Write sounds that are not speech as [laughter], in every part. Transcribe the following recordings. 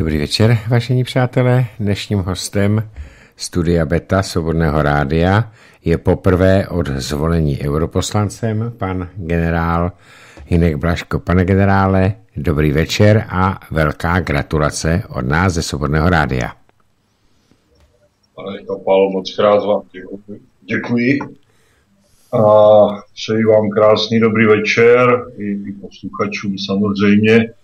Dobrý večer, vážení přátelé. Dnešním hostem studia Beta Svobodného rádia je poprvé od zvolení europoslancem pan generál Hinek Blaško. Pane generále, dobrý večer a velká gratulace od nás ze Svobodného rádia. Pane Kapal, moc krát vám děkuji. děkuji. A přeji vám krásný dobrý večer i, i posluchačům samozřejmě.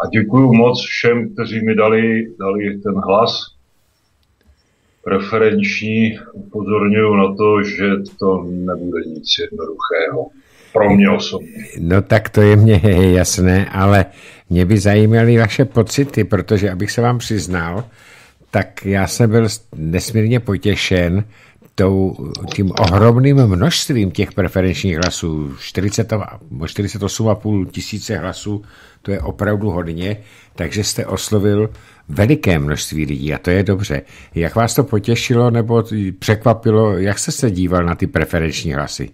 A děkuji moc všem, kteří mi dali, dali ten hlas preferenční. Upozorňuji na to, že to nebude nic jednoduchého. Pro mě osobně. No tak to je mně [laughs] jasné, ale mě by zajímaly vaše pocity, protože abych se vám přiznal, tak já jsem byl nesmírně potěšen tou, tím ohromným množstvím těch preferenčních hlasů, 40, 48,5 tisíce hlasů, to je opravdu hodně, takže jste oslovil veliké množství lidí a to je dobře. Jak vás to potěšilo nebo překvapilo, jak jste se díval na ty preferenční hlasy?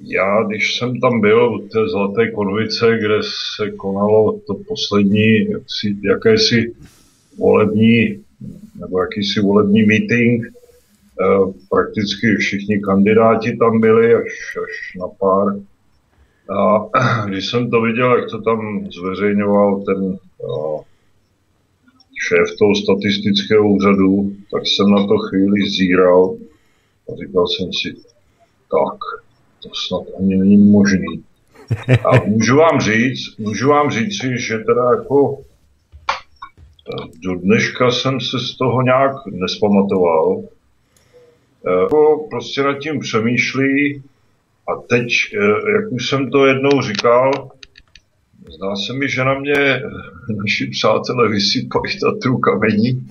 Já, když jsem tam byl u té Zlaté konvice, kde se konalo to poslední jakési volební nebo jakýsi volební meeting, prakticky všichni kandidáti tam byli, až, až na pár. A [clears throat] když jsem to viděl, jak to tam zveřejňoval ten eh, šéf toho statistického úřadu, tak jsem na to chvíli zíral a říkal jsem si, tak, to snad ani není možný. A můžu vám říct, můžu vám říct, že teda jako do dneška jsem se z toho nějak nespamatoval. Jako prostě nad tím přemýšlí a teď, eh, jak už jsem to jednou říkal, zdá se mi, že na mě naši přátelé vysypají tu kamení.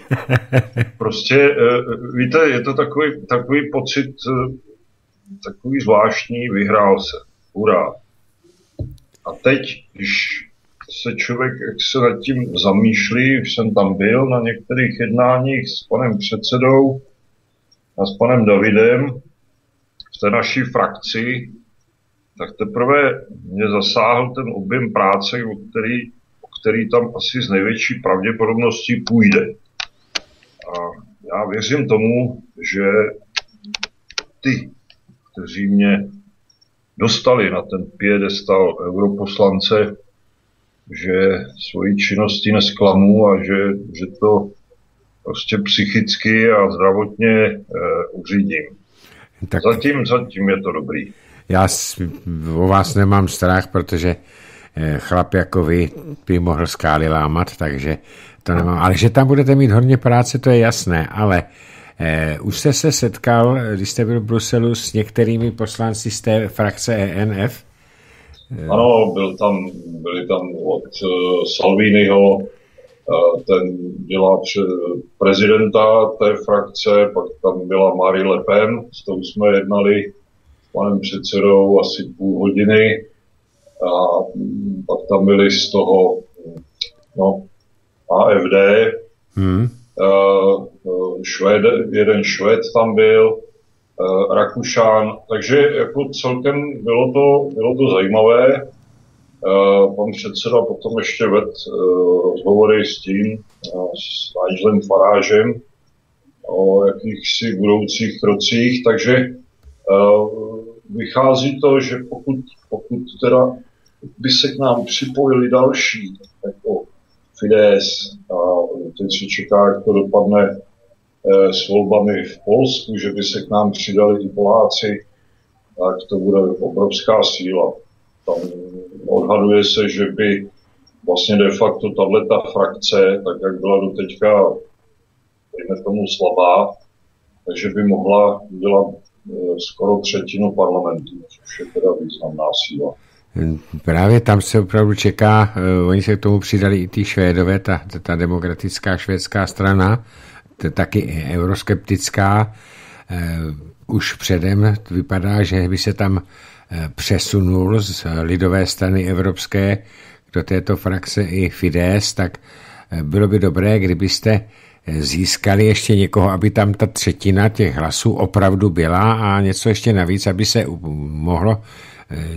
[laughs] Prostě, eh, víte, je to takový, takový pocit, eh, takový zvláštní, vyhrál se. Hurá. A teď, když se člověk, jak se nad tím zamýšlí, už jsem tam byl na některých jednáních s panem předsedou a s panem Davidem v té naší frakci, tak teprve mě zasáhl ten objem práce, o který, o který tam asi z největší pravděpodobností půjde. A já věřím tomu, že ty, kteří mě dostali na ten piedestal europoslance, že svoji činnosti nesklamu a že, že to prostě psychicky a zdravotně uh, uřídím. Tak zatím, zatím je to dobrý. Já o vás nemám strach, protože eh, chlap jako vy by mohl skály lámat, takže to nemám. Ale že tam budete mít hodně práce, to je jasné, ale eh, už jste se setkal, když jste byl v Bruselu s některými poslanci z té frakce ENF? Ano, byl tam, byli tam od uh, Salviniho, ten dělá prezidenta té frakce, pak tam byla Marie Le Pen, s tou jsme jednali s panem předsedou asi půl hodiny a pak tam byli z toho no, AFD, hmm. Švéd, jeden Švéd tam byl, Rakušán, takže jako celkem bylo to, bylo to zajímavé. Uh, pan předseda potom ještě ved uh, rozhovory s tím, uh, s Nigelem Farážem o jakýchsi budoucích krocích, takže vychází to, že pokud, pokud teda by se k nám připojili další, jako Fides, a teď se čeká, jak to dopadne Eh, s volbami v Polsku, že by se k nám přidali i Poláci, tak to bude obrovská síla. Tam odhaduje se, že by vlastně de facto tato frakce, tak jak byla do teďka, dejme tomu slabá, takže by mohla udělat eh, skoro třetinu parlamentu, což je teda významná síla. Právě tam se opravdu čeká, uh, oni se k tomu přidali i ty Švédové, ta, ta demokratická švédská strana, taky euroskeptická. Eh, už předem vypadá, že by se tam eh, přesunul z lidové strany evropské do této frakce i Fides, tak eh, bylo by dobré, kdybyste získali ještě někoho, aby tam ta třetina těch hlasů opravdu byla a něco ještě navíc, aby se mohlo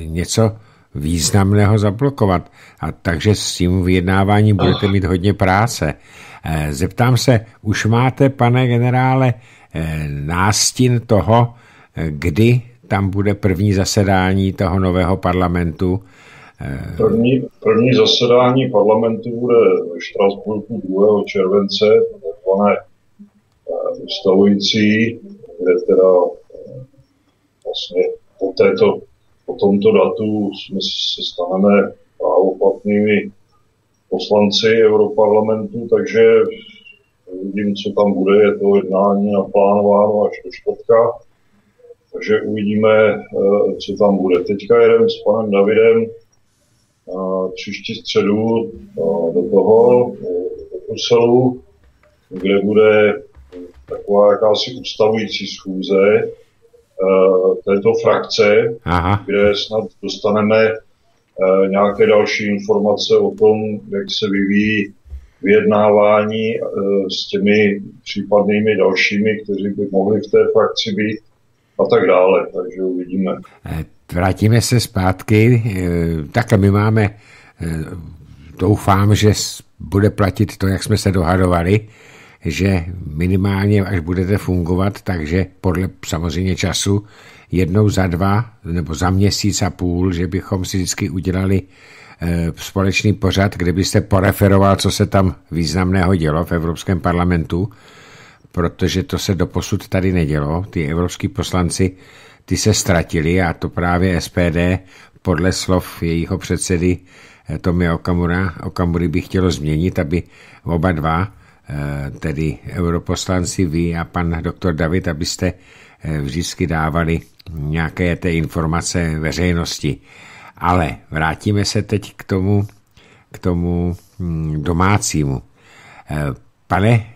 něco významného zablokovat. A takže s tím vyjednáváním budete mít hodně práce. Eh, zeptám se, už máte, pane generále, eh, nástin toho, kdy tam bude první zasedání toho nového parlamentu? První, první zasedání parlamentu bude ve Štrasburku 2. července, takzvané ustavující, kde teda vlastně po, této, po tomto datu jsme se staneme právoplatnými poslanci Europarlamentu, takže uvidím, co tam bude, je to jednání naplánováno až do čtvrtka, takže uvidíme, eh, co tam bude. Teďka jedem s panem Davidem příští středu eh, do toho, eh, do Bruselu, kde bude taková jakási ustavující schůze, Eh, této frakce, Aha. kde snad dostaneme eh, nějaké další informace o tom, jak se vyvíjí vyjednávání eh, s těmi případnými dalšími, kteří by mohli v té frakci být a tak dále. Takže uvidíme. Vrátíme se zpátky. Takhle my máme, doufám, že bude platit to, jak jsme se dohadovali, že minimálně až budete fungovat, takže podle samozřejmě času jednou za dva nebo za měsíc a půl, že bychom si vždycky udělali společný pořad, kde byste poreferoval, co se tam významného dělo v Evropském parlamentu, protože to se doposud tady nedělo. Ty evropský poslanci, ty se ztratili a to právě SPD podle slov jejího předsedy eh, Tomi Okamura, Okamury by chtělo změnit, aby oba dva Eh, tedy europoslanci, vy a pan doktor David, abyste eh, vždycky dávali nějaké té informace veřejnosti. Ale vrátíme se teď k tomu, k tomu hm, domácímu. Pane,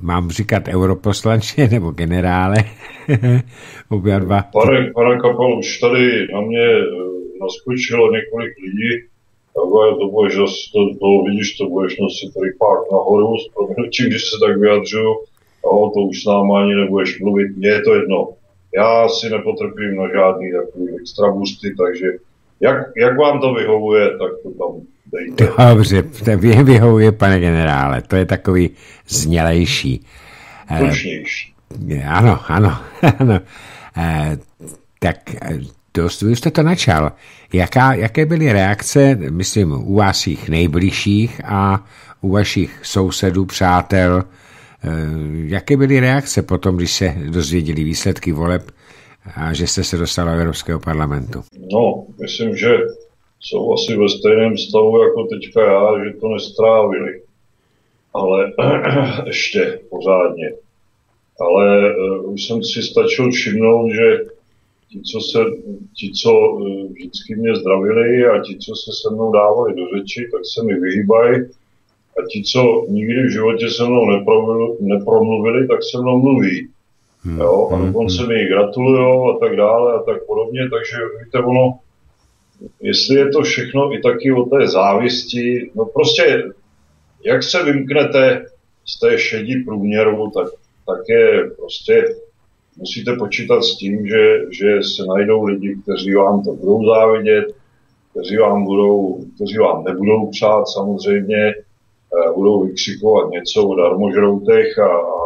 mám říkat europoslanče [laughs] nebo generále? [laughs] Oba dva. Pane, pane Kapel, už tady na mě naskočilo několik lidí, takhle to budeš, to, to, vidíš, to budeš nosit rypák nahoru s proměnutím, když se tak vyjadřuju, jo, to už s náma ani nebudeš mluvit, mně je to jedno. Já si nepotrpím na žádný takový extra boosty, takže jak, jak vám to vyhovuje, tak to tam. Dobře, to vyhovuje, pane generále, to je takový znělejší. Slušnější. Eh, ano, ano, [laughs] ano. Eh, tak eh, dost, vy jste to načal. Jaká, jaké byly reakce, myslím, u vašich nejbližších a u vašich sousedů, přátel, eh, jaké byly reakce potom, když se dozvěděli výsledky voleb a že jste se dostala do Evropského parlamentu? No, myslím, že jsou asi ve stejném stavu jako teďka já, že to nestrávili. Ale [clears throat] ještě pořádně. Ale uh, už jsem si stačil všimnout, že ti, co, se, ti, co eh, vždycky mě zdravili a ti, co se se mnou dávali do řeči, tak se mi vyhýbají. A ti, co nikdy v životě se mnou nepromluvili, tak se mnou mluví. Hmm, jo, a hmm, dokonce mi gratulují a tak dále a tak podobně, takže víte, ono, jestli je to všechno i taky o té závisti, no prostě, jak se vymknete z té šedí průměru, tak, tak je prostě musíte počítat s tím, že, že se najdou lidi, kteří vám to budou závidět, kteří vám, budou, kteří vám nebudou přát samozřejmě, eh, budou vykřikovat něco o darmožroutech a, a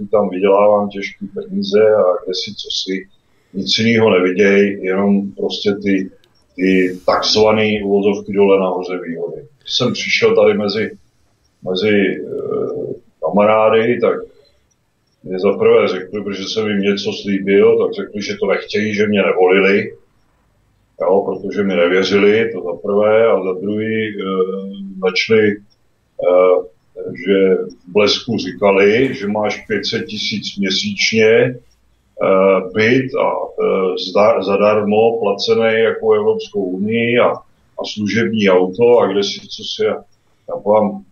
jak tam vydělávám těžké peníze a kde si co si, nic jiného nevidějí, jenom prostě ty, ty takzvané uvozovky dole nahoře výhody. Když jsem přišel tady mezi, mezi e, kamarády, tak mě za prvé řekli, protože jsem jim něco slíbil, tak řekli, že to nechtějí, že mě nevolili, jo, protože mi nevěřili, to za prvé, a za druhý e, začali, e, že v Blesku říkali, že máš 500 tisíc měsíčně byt a e, zadarmo placený jako Evropskou unii a, a služební auto a kde si, co si, já vám,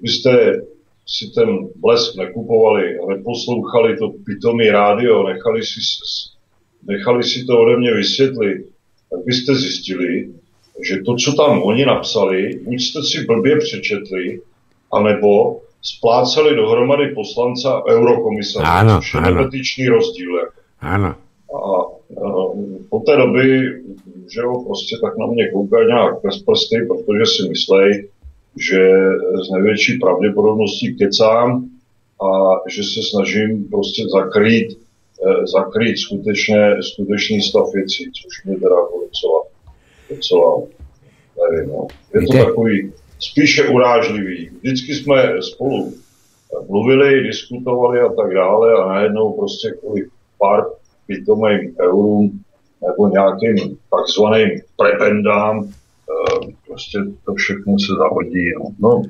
byste si ten blesk nekupovali a neposlouchali to pitomý rádio, nechali si, nechali si to ode mě vysvětlit, tak byste zjistili, že to, co tam oni napsali, buď jste si blbě přečetli, anebo spláceli dohromady poslanca a eurokomisaře, ano, což je ano. rozdíl. Jako. Ano. A, a po té doby že jo, prostě tak na mě koukají nějak bez prsty, protože si myslej, že z největší pravděpodobností kecám a že se snažím prostě zakrýt, eh, zakrýt skutečně, skutečný stav věcí, což mě teda docela, docela nevím, no. Je to takový spíše urážlivý. Vždycky jsme spolu mluvili, diskutovali a tak dále a najednou prostě kvůli pár pitomým eurům nebo nějakým takzvaným prebendám eh, prostě to všechno se zahodí. No. no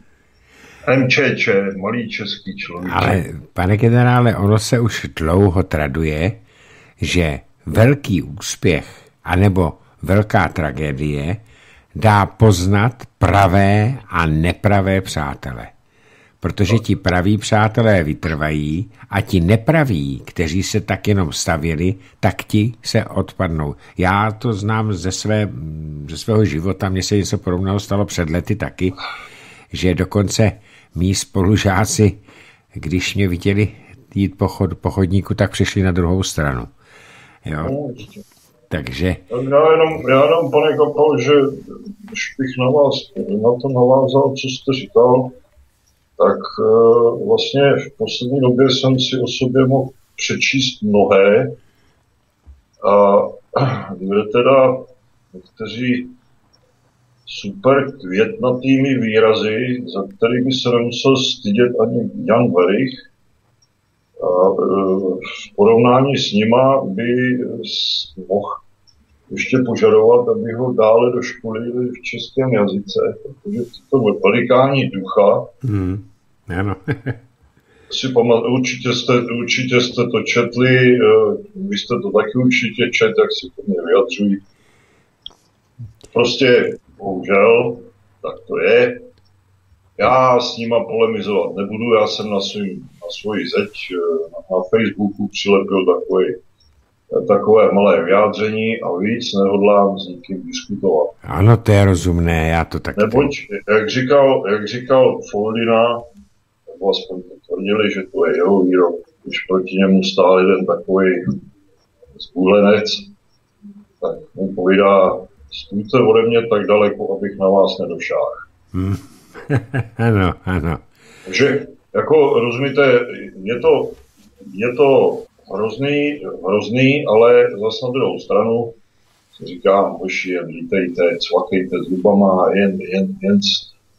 MČČ, malý český člověk. Ale, pane generále, ono se už dlouho traduje, že velký úspěch anebo velká tragédie dá poznat pravé a nepravé přátele. Protože ti praví přátelé vytrvají a ti nepraví, kteří se tak jenom stavili, tak ti se odpadnou. Já to znám ze, své, ze svého života, mně se něco podobného stalo před lety taky, že dokonce mý spolužáci, když mě viděli jít po, chod, po chodníku, tak přišli na druhou stranu. Jo? No, Takže... Já jenom, já jenom pane Kapal, že když bych na, vás, na to navázal, co jste říkal, tak uh, vlastně v poslední době jsem si o sobě mohl přečíst mnohé, a kde teda někteří super květnatými výrazy, za kterými se nemusel stydět ani Jan Verich. A e, v porovnání s nima by mohl ještě požadovat, aby ho dále doškolili v českém jazyce, protože to velikání ducha hmm. Ano. [laughs] si pamat, určitě jste, určitě jste to četli, e, vy jste to taky určitě čet, jak si to mě vyjadřují. Prostě bohužel, tak to je. Já s nima polemizovat nebudu, já jsem na, svým, na svoji zeď eh, na, Facebooku přilepil takový, eh, takové malé vyjádření a víc nehodlám s nikým diskutovat. Ano, to je rozumné, já to tak. Neboť, jak říkal, jak říkal Foldina, nebo aspoň tvrdili, že to je jeho výrok, když proti němu stál jeden takový zbůlenec, tak mu povídá, stůjte ode mě tak daleko, abych na vás nedošáhl. Hmm. [laughs] ano, ano. Takže, jako, rozumíte, je to, je to hrozný, hrozný, ale zase na druhou stranu říkám, hoši, jen lítejte, cvakejte zubama, jen, jen, jen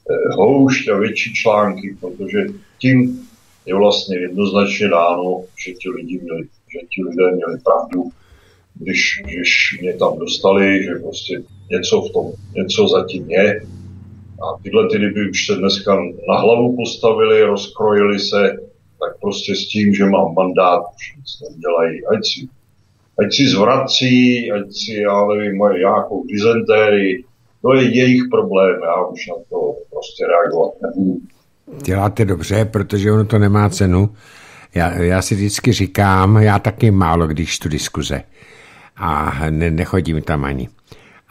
eh, houšť a větší články, protože tím je vlastně jednoznačně dáno, že ti lidi měli, že ti lidé měli pravdu když, když mě tam dostali, že prostě něco v tom, něco zatím je. A tyhle ty kdyby už se dneska na hlavu postavili, rozkrojili se, tak prostě s tím, že mám mandát, už nic nedělají. Ať si, ať si zvrací, ať si, já nevím, mají nějakou dizentérii, to je jejich problém, já už na to prostě reagovat nebudu. Děláte dobře, protože ono to nemá cenu. Já, já si vždycky říkám, já taky málo když tu diskuze a ne, nechodím tam ani.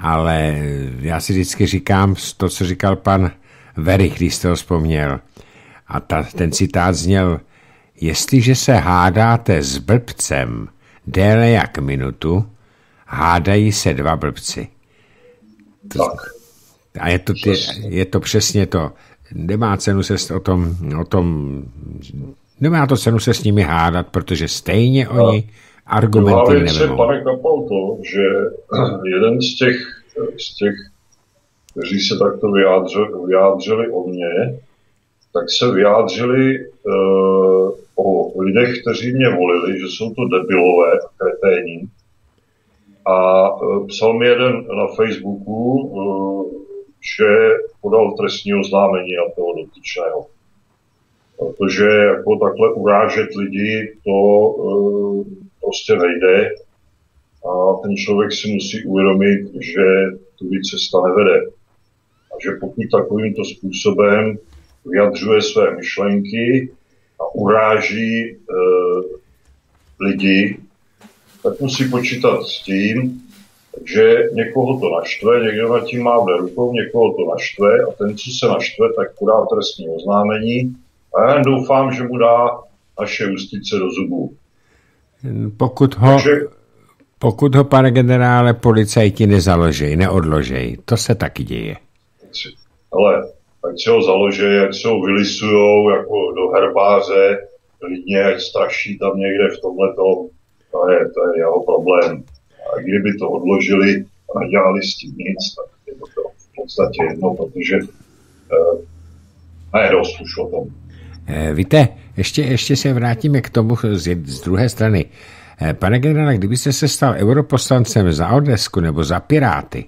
Ale já si vždycky říkám to, co říkal pan Very, když jste ho vzpomněl. A ta, ten citát zněl, jestliže se hádáte s blbcem déle jak minutu, hádají se dva blbci. Tak. A je to, ty, je to přesně to. Nemá cenu se o tom, o tom nemá to cenu se s nimi hádat, protože stejně no. oni argumenty věc je, pane Kapal, to, že [clears throat] jeden z těch, z těch kteří se takto vyjádřili, vyjádřili o mně, tak se vyjádřili uh, o lidech, kteří mě volili, že jsou to debilové a kreténi. A uh, psal mi jeden na Facebooku, uh, že podal trestní oznámení na toho dotyčného. Protože jako takhle urážet lidi, to uh, prostě nejde a ten člověk si musí uvědomit, že tu cesta nevede. A že pokud takovýmto způsobem vyjadřuje své myšlenky a uráží e, lidi, tak musí počítat s tím, že někoho to naštve, někdo nad tím má v rukou, někoho to naštve a ten, co se naštve, tak podá trestní oznámení a já jen doufám, že mu dá naše justice do zubů. Pokud ho, Takže... Pokud ho, pane generále, policajti nezaložej, neodložej. To se taky děje. Ale ať se ho založej, ať se ho vylisujou jako do herbáře, lidně, ať straší tam někde v tomhle to je, to je jeho problém. A kdyby to odložili a nedělali s tím nic, tak je to, to v podstatě jedno, protože eh, ne, dost už o tom. Eh, víte, ještě, ještě se vrátíme k tomu z, z druhé strany. Eh, pane generále, kdybyste se stal europoslancem za Odesku nebo za Piráty,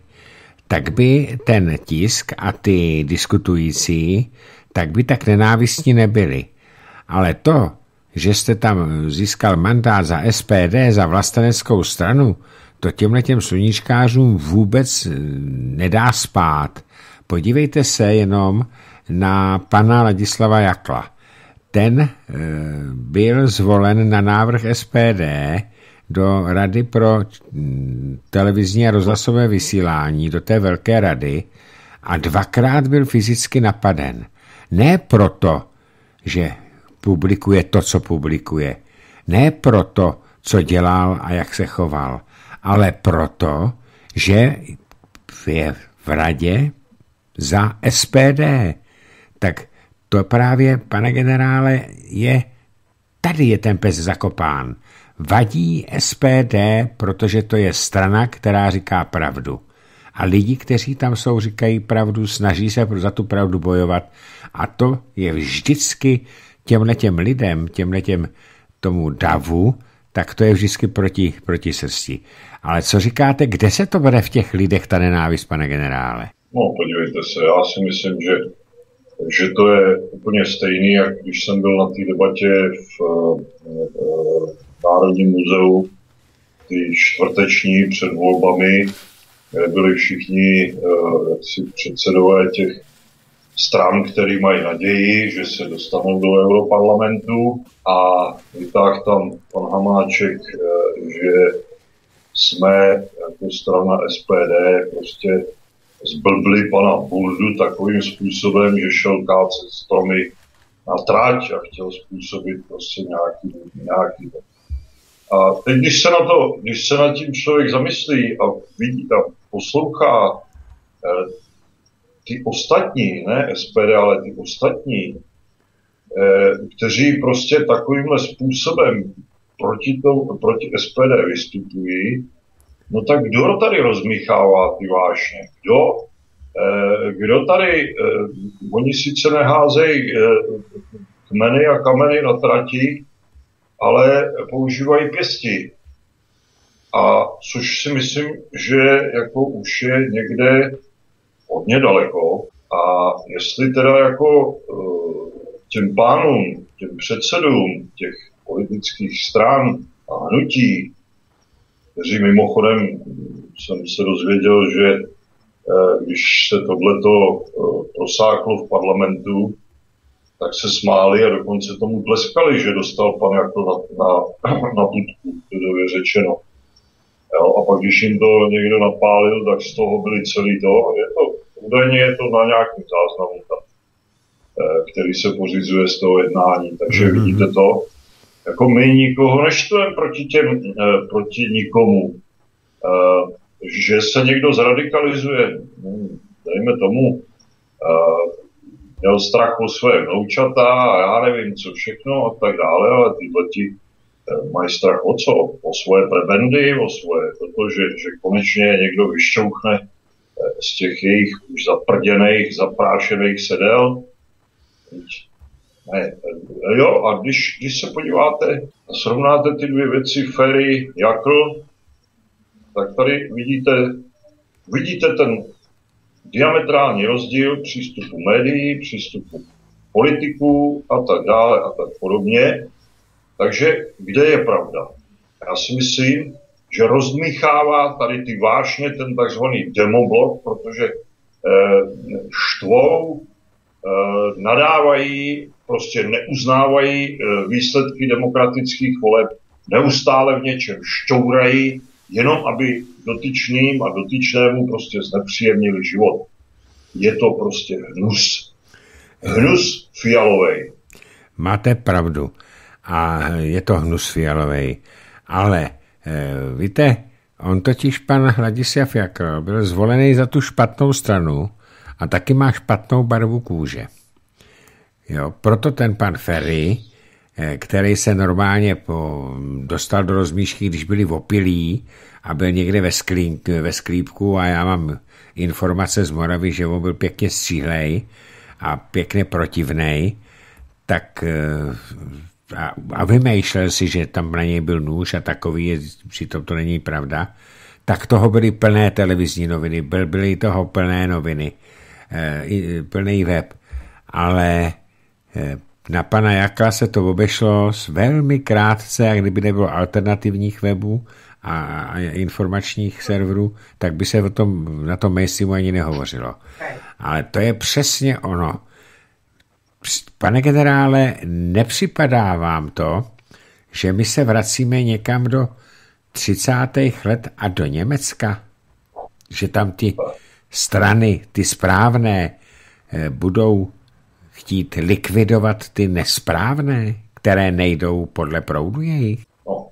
tak by ten tisk a ty diskutující, tak by tak nenávistní nebyli. Ale to, že jste tam získal mandát za SPD, za vlasteneckou stranu, to těmhle těm sluníčkářům vůbec eh, nedá spát. Podívejte se jenom na pana Ladislava Jakla. Ten e, byl zvolen na návrh SPD do Rady pro hm, televizní a rozhlasové vysílání, do té velké rady a dvakrát byl fyzicky napaden. Ne proto, že publikuje to, co publikuje. Ne proto, co dělal a jak se choval, ale proto, že je v radě za SPD. Tak to právě, pane generále, je, tady je ten pes zakopán. Vadí SPD, protože to je strana, která říká pravdu. A lidi, kteří tam jsou, říkají pravdu, snaží se za tu pravdu bojovat. A to je vždycky těmhle těm lidem, těmhle těm tomu davu, tak to je vždycky proti, proti srsti. Ale co říkáte, kde se to bude v těch lidech, ta nenávist, pane generále? No, podívejte se, já si myslím, že, že to je úplně stejný, jak když jsem byl na té debatě v, v Národním muzeu, ty čtvrteční před volbami, kde byli všichni uh, předsedové těch stran, který mají naději, že se dostanou do Europarlamentu. A vytáh tam pan Hamáček, eh, že jsme jako strana SPD prostě zblbli pana Burdu takovým způsobem, že šel kácet stromy na tráť a chtěl způsobit prostě nějaký, nějaký. A teď, když se na to, když se na tím člověk zamyslí a vidí a poslouchá eh, ty ostatní, ne SPD, ale ty ostatní, eh, kteří prostě takovýmhle způsobem proti, to, proti SPD vystupují, no tak kdo tady rozmíchává ty vášně? Kdo? Eh, kdo tady, eh, oni sice neházejí kmeny a kameny na trati, ale používají pěsti. A což si myslím, že jako už je někde hodně daleko a jestli teda jako eh, těm pánům, těm předsedům těch politických stran a hnutí, kteří mimochodem jsem se dozvěděl, že eh, když se tohleto eh, prosáklo v parlamentu, tak se smáli a dokonce tomu tleskali, že dostal pan jako na, na, [clears throat] na tutku, je řečeno. Jo, a pak, když jim to někdo napálil, tak z toho byli celý to. A je to údajně je to na nějakém záznamu, tam, eh, který se pořizuje z toho jednání. Takže mm-hmm. vidíte to. Jako my nikoho neštveme proti, těm, eh, proti nikomu. Eh, že se někdo zradikalizuje, hm, dejme tomu, měl strach o své vnoučata a já nevím, co všechno a tak dále, ale tyhle ti mají strach o co? O svoje prebendy, o svoje, protože že konečně někdo vyšťouchne z těch jejich už zaprděných, zaprášených sedel. Ne, jo, a když, když se podíváte a srovnáte ty dvě věci, Ferry, Jakl, tak tady vidíte, vidíte ten diametrální rozdíl přístupu médií, přístupu politiků a tak dále a tak podobně. Takže kde je pravda? Já si myslím, že rozmíchává tady ty vášně ten takzvaný demoblok, protože e, štvou, e, nadávají, prostě neuznávají e, výsledky demokratických voleb, neustále v něčem šťourají, jenom aby dotyčným a dotyčnému prostě znepříjemnili život. Je to prostě hnus. Hnus fialovej. Máte pravdu. A je to hnus fialovej. Ale Eh, víte, On totiž pan Hladislav Jakl byl zvolený za tu špatnou stranu a taky má špatnou barvu kůže. Jo, proto ten pan Ferry, eh, který se normálně po, dostal do rozmíšky, když byli opilí a byl někde ve, sklíp, ve sklípku a já mám informace z Moravy, že on byl pěkně stříhlej a pěkně protivnej, tak eh, a, a vymýšlel si, že tam na něj byl nůž a takový, přitom to není pravda, tak toho byly plné televizní noviny, byl, byly toho plné noviny, e, plný web, ale na pana Jakla se to obešlo s velmi krátce, a kdyby nebylo alternativních webů a, a informačních serverů, tak by se o tom, na tom mainstreamu ani nehovořilo. Ale to je přesně ono. Pane generále, nepřipadá vám to, že my se vracíme někam do 30. let a do Německa? Že tam ty strany, ty správné, eh, budou chtít likvidovat ty nesprávné, které nejdou podle proudu jejich? No.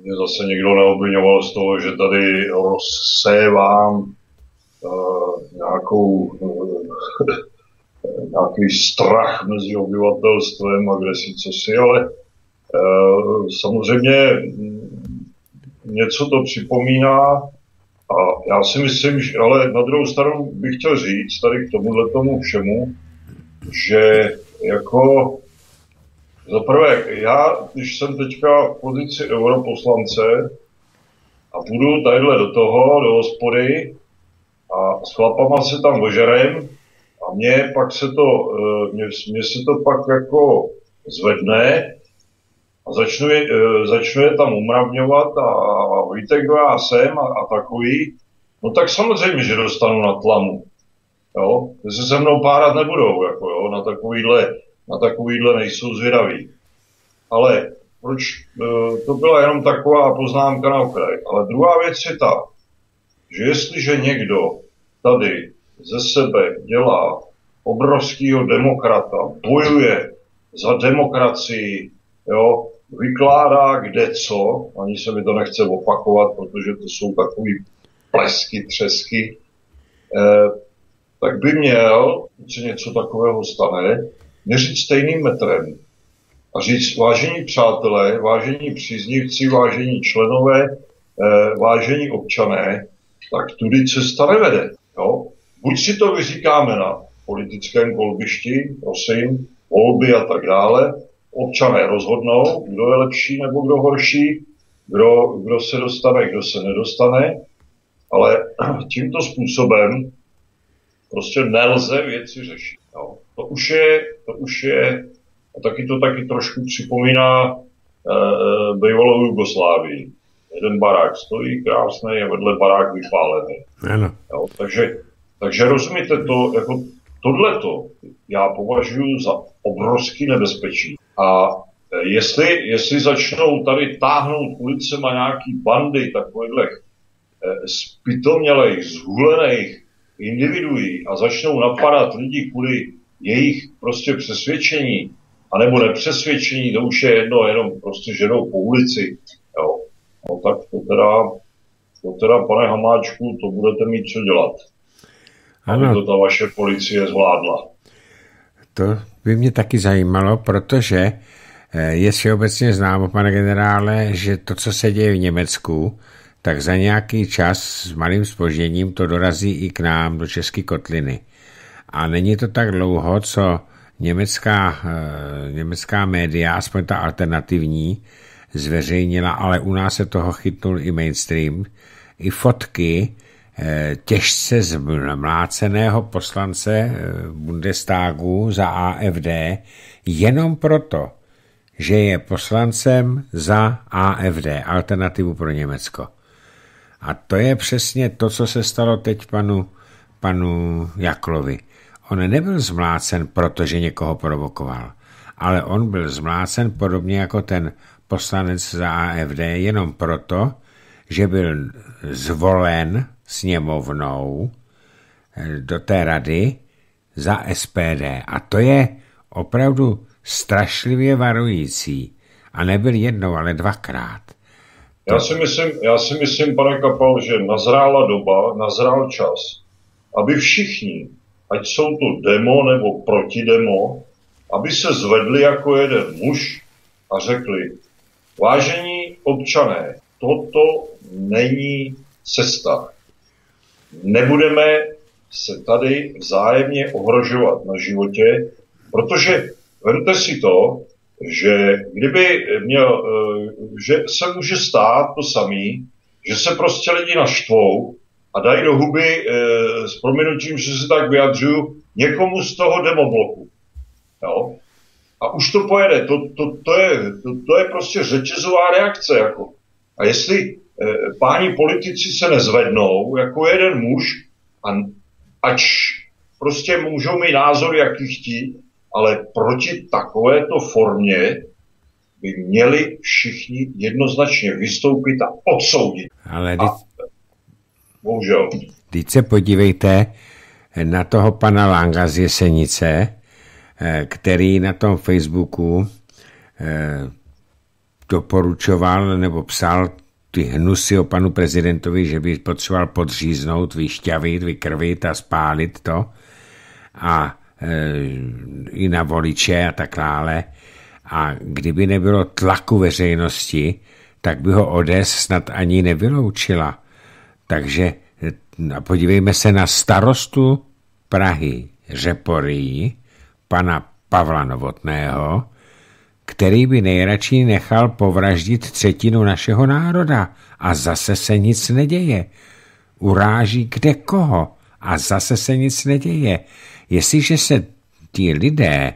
Mě zase někdo neobvinoval z toho, že tady rozsévám uh, nějakou uh, [laughs] nějaký strach mezi obyvatelstvem a kde si co si, ale e, samozřejmě něco to připomíná a já si myslím, že, ale na druhou stranu bych chtěl říct tady k tomuhle tomu všemu, že jako za prvé, já, když jsem teďka v pozici europoslance a půjdu tadyhle do toho, do hospody a s chlapama se tam ožerem, a mně pak se to, eh, mě, mě se to pak jako zvedne a začnu je, eh, začnu je tam umravňovat a, víte, kdo já jsem a, a takový, no tak samozřejmě, že dostanu na tlamu. Jo? Že se se mnou párat nebudou, jako jo? Na, takovýhle, na takovýhle nejsou zvědaví. Ale proč, eh, to byla jenom taková poznámka na okraj. Ale druhá věc je ta, že jestliže někdo tady ze sebe dělá obrovského demokrata, bojuje za demokracii, jo, vykládá kde co, ani se mi to nechce opakovat, protože to jsou takový plesky, třesky, eh, tak by měl, když se něco takového stane, měřit stejným metrem a říct, vážení přátelé, vážení příznivci, vážení členové, eh, vážení občané, tak tudy cesta nevede. Jo? Buď si to vyříkáme na politickém kolbišti, prosím, volby a tak dále, občané rozhodnou, kdo je lepší nebo kdo horší, kdo, kdo se dostane, kdo se nedostane, ale [clears throat] tímto způsobem prostě nelze věci řešit. No. To už je, to už je, a taky to taky trošku připomíná e, bývalou Jugoslávii. Jeden barák stojí krásný a vedle barák vypálený. Ano. Jo, takže takže rozumíte to, jako tohleto já považuji za obrovský nebezpečí. A e, jestli, jestli začnou tady táhnout ulicema nějaký bandy takovýchhle spitomělejch, zhulených individuí a začnou napadat lidi kvůli jejich prostě přesvědčení, anebo nepřesvědčení, to už je jedno, jenom prostě ženou po ulici, jo. No tak to teda, to teda, pane Hamáčku, to budete mít co dělat ano. aby to ta vaše policie zvládla. To by mě taky zajímalo, protože eh, je všeobecně známo, pane generále, že to, co se děje v Německu, tak za nějaký čas s malým spožděním to dorazí i k nám do České kotliny. A není to tak dlouho, co německá, eh, německá média, aspoň ta alternativní, zveřejnila, ale u nás se toho chytnul i mainstream, i fotky těžce zmláceného poslance eh, Bundestagu za AFD jenom proto, že je poslancem za AFD, alternativu pro Německo. A to je přesně to, co se stalo teď panu, panu Jaklovi. On nebyl zmlácen, protože někoho provokoval, ale on byl zmlácen podobně jako ten poslanec za AFD jenom proto, že byl zvolen sněmovnou eh, do té rady za SPD. A to je opravdu strašlivě varující. A nebyl jednou, ale dvakrát. Já si, myslím, já si myslím, pane Kapal, že nazrála doba, nazrál čas, aby všichni, ať jsou to demo nebo protidemo, aby se zvedli jako jeden muž a řekli, vážení občané, toto není cesta. Nebudeme se tady vzájemně ohrožovat na životě, protože vemte si to, že kdyby měl, eh, že se může stát to samý, že se prostě lidi naštvou a dají do huby e, s proměnutím, že se tak vyjadřuju, někomu z toho demobloku. Jo? A už to pojede. To, to, to, je, to, to je prostě řetězová reakce. Jako. A jestli páni politici se nezvednou jako jeden muž, a, ač prostě můžou mít názor, jaký chtí, ale proti takovéto formě by měli všichni jednoznačně vystoupit a odsoudit. Ale a, bohužel. Teď se podívejte na toho pana Langa z Jesenice, eh, který na tom Facebooku eh, doporučoval nebo psal ty hnusy o panu prezidentovi, že by potřeboval podříznout, vyšťavit, vykrvit a spálit to. A i na voliče a tak dále. A kdyby nebylo tlaku veřejnosti, tak by ho ODS snad ani nevyloučila. Takže a podívejme se na starostu Prahy Řeporí, pana Pavla Novotného, který by nejradši nechal povraždit třetinu našeho národa a zase se nic neděje. Uráží kde koho a zase se nic neděje. Jestliže se ti lidé,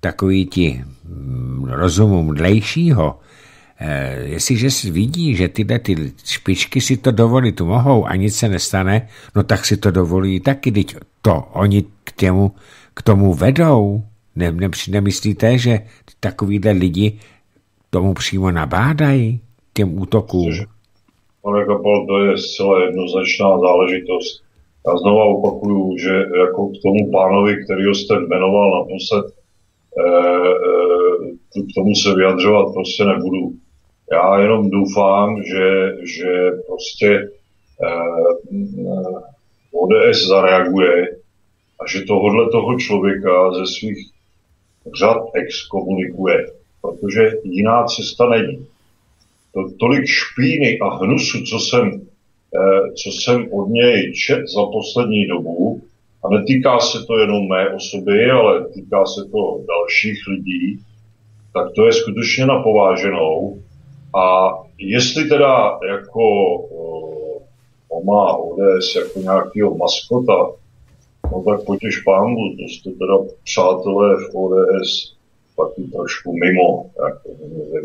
takový ti mm, rozumu mdlejšího, eh, jestliže si vidí, že tyhle ty špičky si to dovolit mohou a nic se nestane, no tak si to dovolí taky, teď to oni k tomu, k tomu vedou. Ne, ne, nemyslíte, že takovýhle lidi tomu přímo nabádají, těm útokům? Pane Kapal, to je zcela jednoznačná záležitost. Já znova opakuju, že jako k tomu pánovi, který jste jmenoval naposled, eh, eh, k tomu se vyjadřovat prostě nebudu. Já jenom doufám, že, že prostě eh, ODS zareaguje a že tohohle toho člověka ze svých řad exkomunikuje, protože jiná cesta není. To, tolik špíny a hnusu, co jsem Eh, co jsem od něj čet za poslední dobu, a netýká se to jenom mé osoby, ale týká se to dalších lidí, tak to je skutečně napováženou. A jestli teda jako uh, on má ODS jako nějakého maskota, no tak potěž pámbu, to jste teda přátelé v ODS taky trošku mimo, jako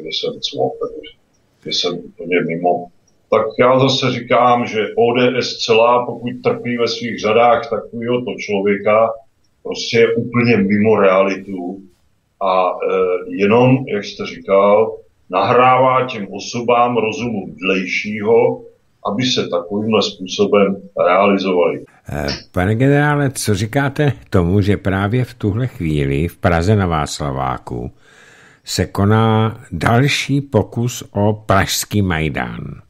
kde jsem cmo, takže jsem úplně mimo tak já zase říkám, že ODS celá, pokud trpí ve svých řadách takového to člověka, prostě je úplně mimo realitu a e, jenom, jak jste říkal, nahrává těm osobám rozumu dlejšího, aby se takovýmhle způsobem realizovali. E, pane generále, co říkáte tomu, že právě v tuhle chvíli v Praze na Václaváku se koná další pokus o pražský Majdán?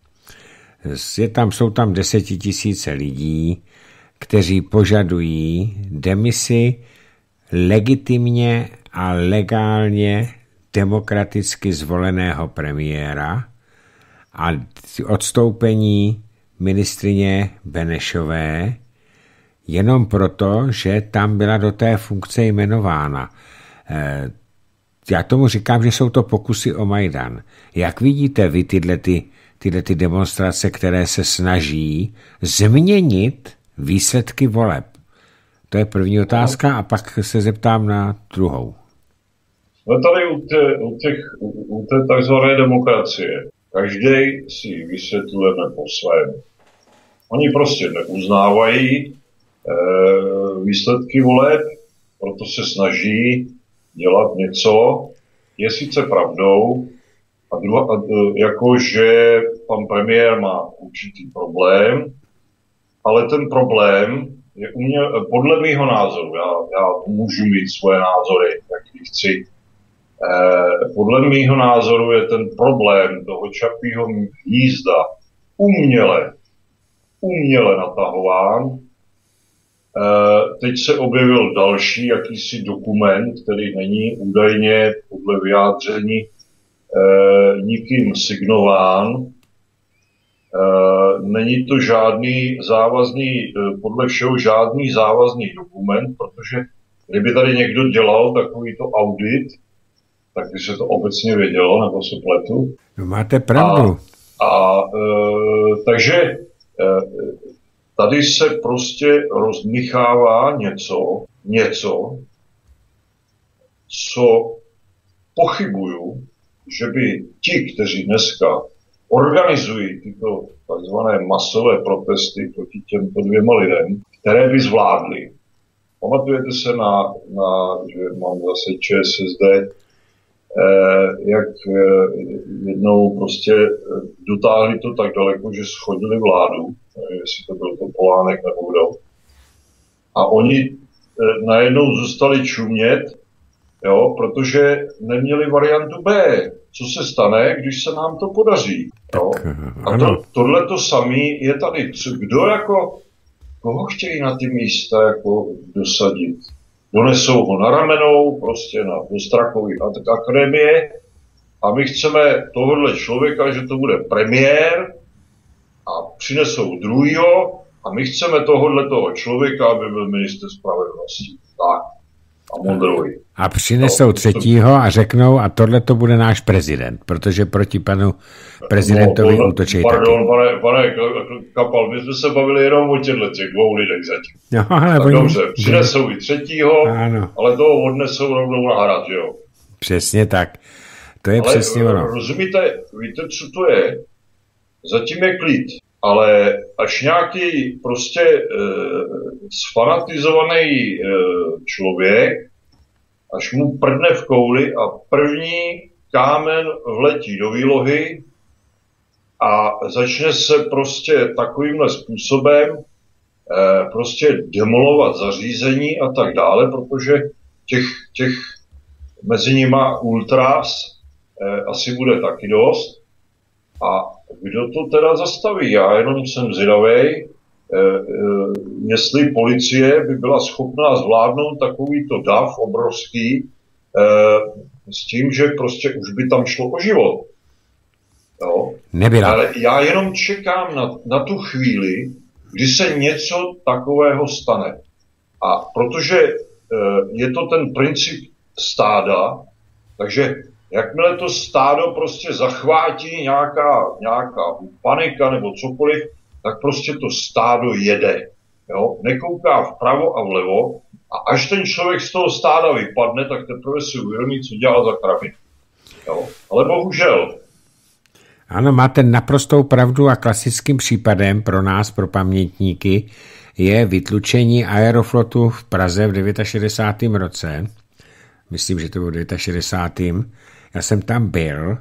je tam, jsou tam desetitisíce lidí, kteří požadují demisi legitimně a legálně demokraticky zvoleného premiéra a odstoupení ministrině Benešové jenom proto, že tam byla do té funkce jmenována. Eh, já tomu říkám, že jsou to pokusy o Majdan. Jak vidíte vy tyhle ty tyhle ty demonstrace, které se snaží změnit výsledky voleb? To je první otázka a pak se zeptám na druhou. No tady u, té, u, těch, u té takzvané demokracie každý si vysvětlujeme po svém. Oni prostě neuznávají výsledky voleb, proto se snaží dělat něco, je sice pravdou, a, druhá, a e, jako, že pan premiér má určitý problém, ale ten problém je u mě, podle mého názoru, já, já můžu mít svoje názory, jak chci, Eh, podle mýho názoru je ten problém toho čapího hnízda uměle, uměle natahován. Eh, teď se objevil další jakýsi dokument, který není údajně podle vyjádření eh, nikým signován. Není to žádný závazný, podle všeho žádný závazný dokument, protože kdyby tady někdo dělal takovýto audit, tak by se to obecně vědělo, nebo se pletu. No máte pravdu. A, a e, takže e, tady se prostě rozmíchává něco, něco, co pochybuju, že by ti, kteří dneska organizují tyto takzvané masové protesty proti těmto dvěma lidem, které by zvládli. Pamatujete se na, na že mám zase ČSSD, Eh, jak eh, jednou prostě eh, dotáhli to tak daleko, že schodili vládu, jestli to byl to Polánek nebo kdo. A oni najednou zůstali čumět, jo, protože neměli variantu B. Co se stane, když se nám to podaří? Jo? A to, tohle to samé je tady. Kdo jako, koho chtějí na ty místa jako dosadit? donesou ho na ramenou, prostě na Dostrakový akademie a my chceme tohohle člověka, že to bude premiér a přinesou druhýho a my chceme tohohle toho člověka, aby byl minister spravedlnosti. Tak a moudroji. A přinesou no, třetího a řeknou, a tohle to bude náš prezident, protože proti panu prezidentovi no, útočí Pardon, pane, pane Kapal, my jsme se bavili jenom o těchto těch dvou lidech zatím. No, ale oni... Dobře, přinesou i třetího, ano. ale toho odnesou rovnou na hrad, jo? Přesně tak. To je ale, přesně ono. Rozumíte, víte, co to je? Zatím je klid, ale až nějaký prostě e, sfanatizovaný e, člověk, až mu prdne v kouli a první kámen vletí do výlohy a začne se prostě takovýmhle způsobem e, prostě demolovat zařízení a tak dále, protože těch, těch mezi nima ultras e, asi bude taky dost. A kdo to teda zastaví? Já jenom jsem zvědavý, eh, eh, jestli policie by byla schopná zvládnout takovýto dav obrovský eh, s tím, že prostě už by tam šlo o život. Jo? Nebyla. Ale já jenom čekám na, na tu chvíli, kdy se něco takového stane. A protože je to ten princip stáda, takže Jakmile to stádo prostě zachvátí nějaká, nějaká panika nebo cokoliv, tak prostě to stádo jede. Jo? Nekouká vpravo a vlevo a až ten člověk z toho stáda vypadne, tak teprve si uvědomí, co dělá za kravinu. Jo? Ale bohužel. Ano, máte naprostou pravdu a klasickým případem pro nás, pro pamětníky, je vytlučení aeroflotu v Praze v 69. roce. Myslím, že to bylo 69 já jsem tam byl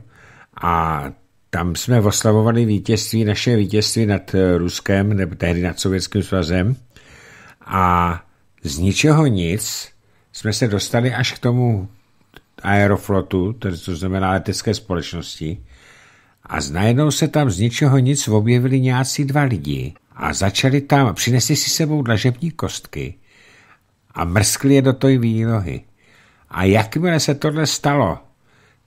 a tam jsme oslavovali vítězství, naše vítězství nad eh, Ruskem, nebo tehdy nad Sovětským svazem a z ničeho nic jsme se dostali až k tomu aeroflotu, to znamená letecké společnosti, a najednou se tam z ničeho nic objevili nějací dva lidi a začali tam, přinesli si sebou dlažební kostky a mrskli je do té výlohy. A jakmile se tohle stalo,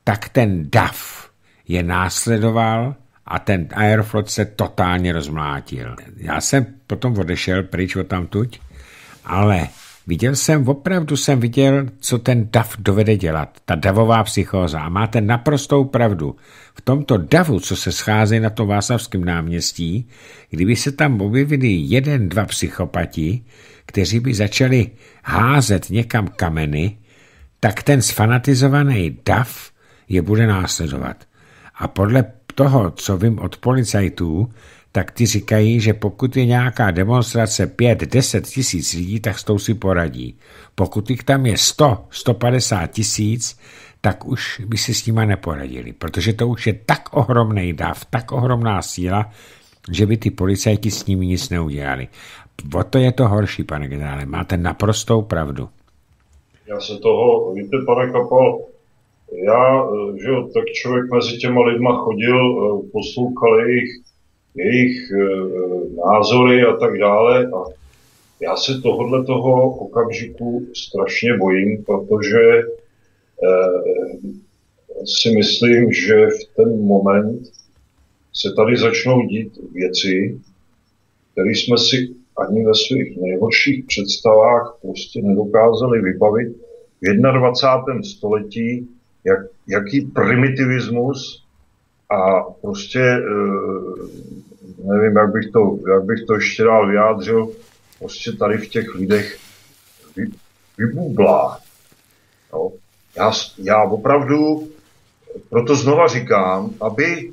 tak ten DAF je následoval a ten Aeroflot se totálně rozmlátil. Já jsem potom odešel pryč od tamtuť, ale viděl jsem, opravdu jsem viděl, co ten DAF dovede dělat, ta davová psychóza. A máte naprostou pravdu. V tomto davu, co se schází na tom Václavském náměstí, kdyby se tam objevili jeden, dva psychopati, kteří by začali házet někam kameny, tak ten sfanatizovaný dav je bude následovat. A podle toho, co vím od policajtů, tak ty říkají, že pokud je nějaká demonstrace 5-10 tisíc lidí, tak s tou si poradí. Pokud jich tam je 100, 150 tisíc, tak už by si s nima neporadili, protože to už je tak ohromný dav, tak ohromná síla, že by ty policajti s nimi nic neudělali. O to je to horší, pane generále, máte naprostou pravdu. Já se toho, víte, pane Kapal, já, že jo, tak člověk mezi těma lidma chodil, poslouchal jejich, jejich názory a tak dále a já se tohohle toho okamžiku strašně bojím, protože si myslím, že v ten moment se tady začnou dít věci, které jsme si ani ve svých nejhorších představách prostě nedokázali vybavit v 21. století, jak, jaký primitivismus a prostě e, nevím, jak bych, to, jak bych to ještě dál vyjádřil, prostě tady v těch lidech vy, vybublá. No. Já, já opravdu proto znova říkám, aby,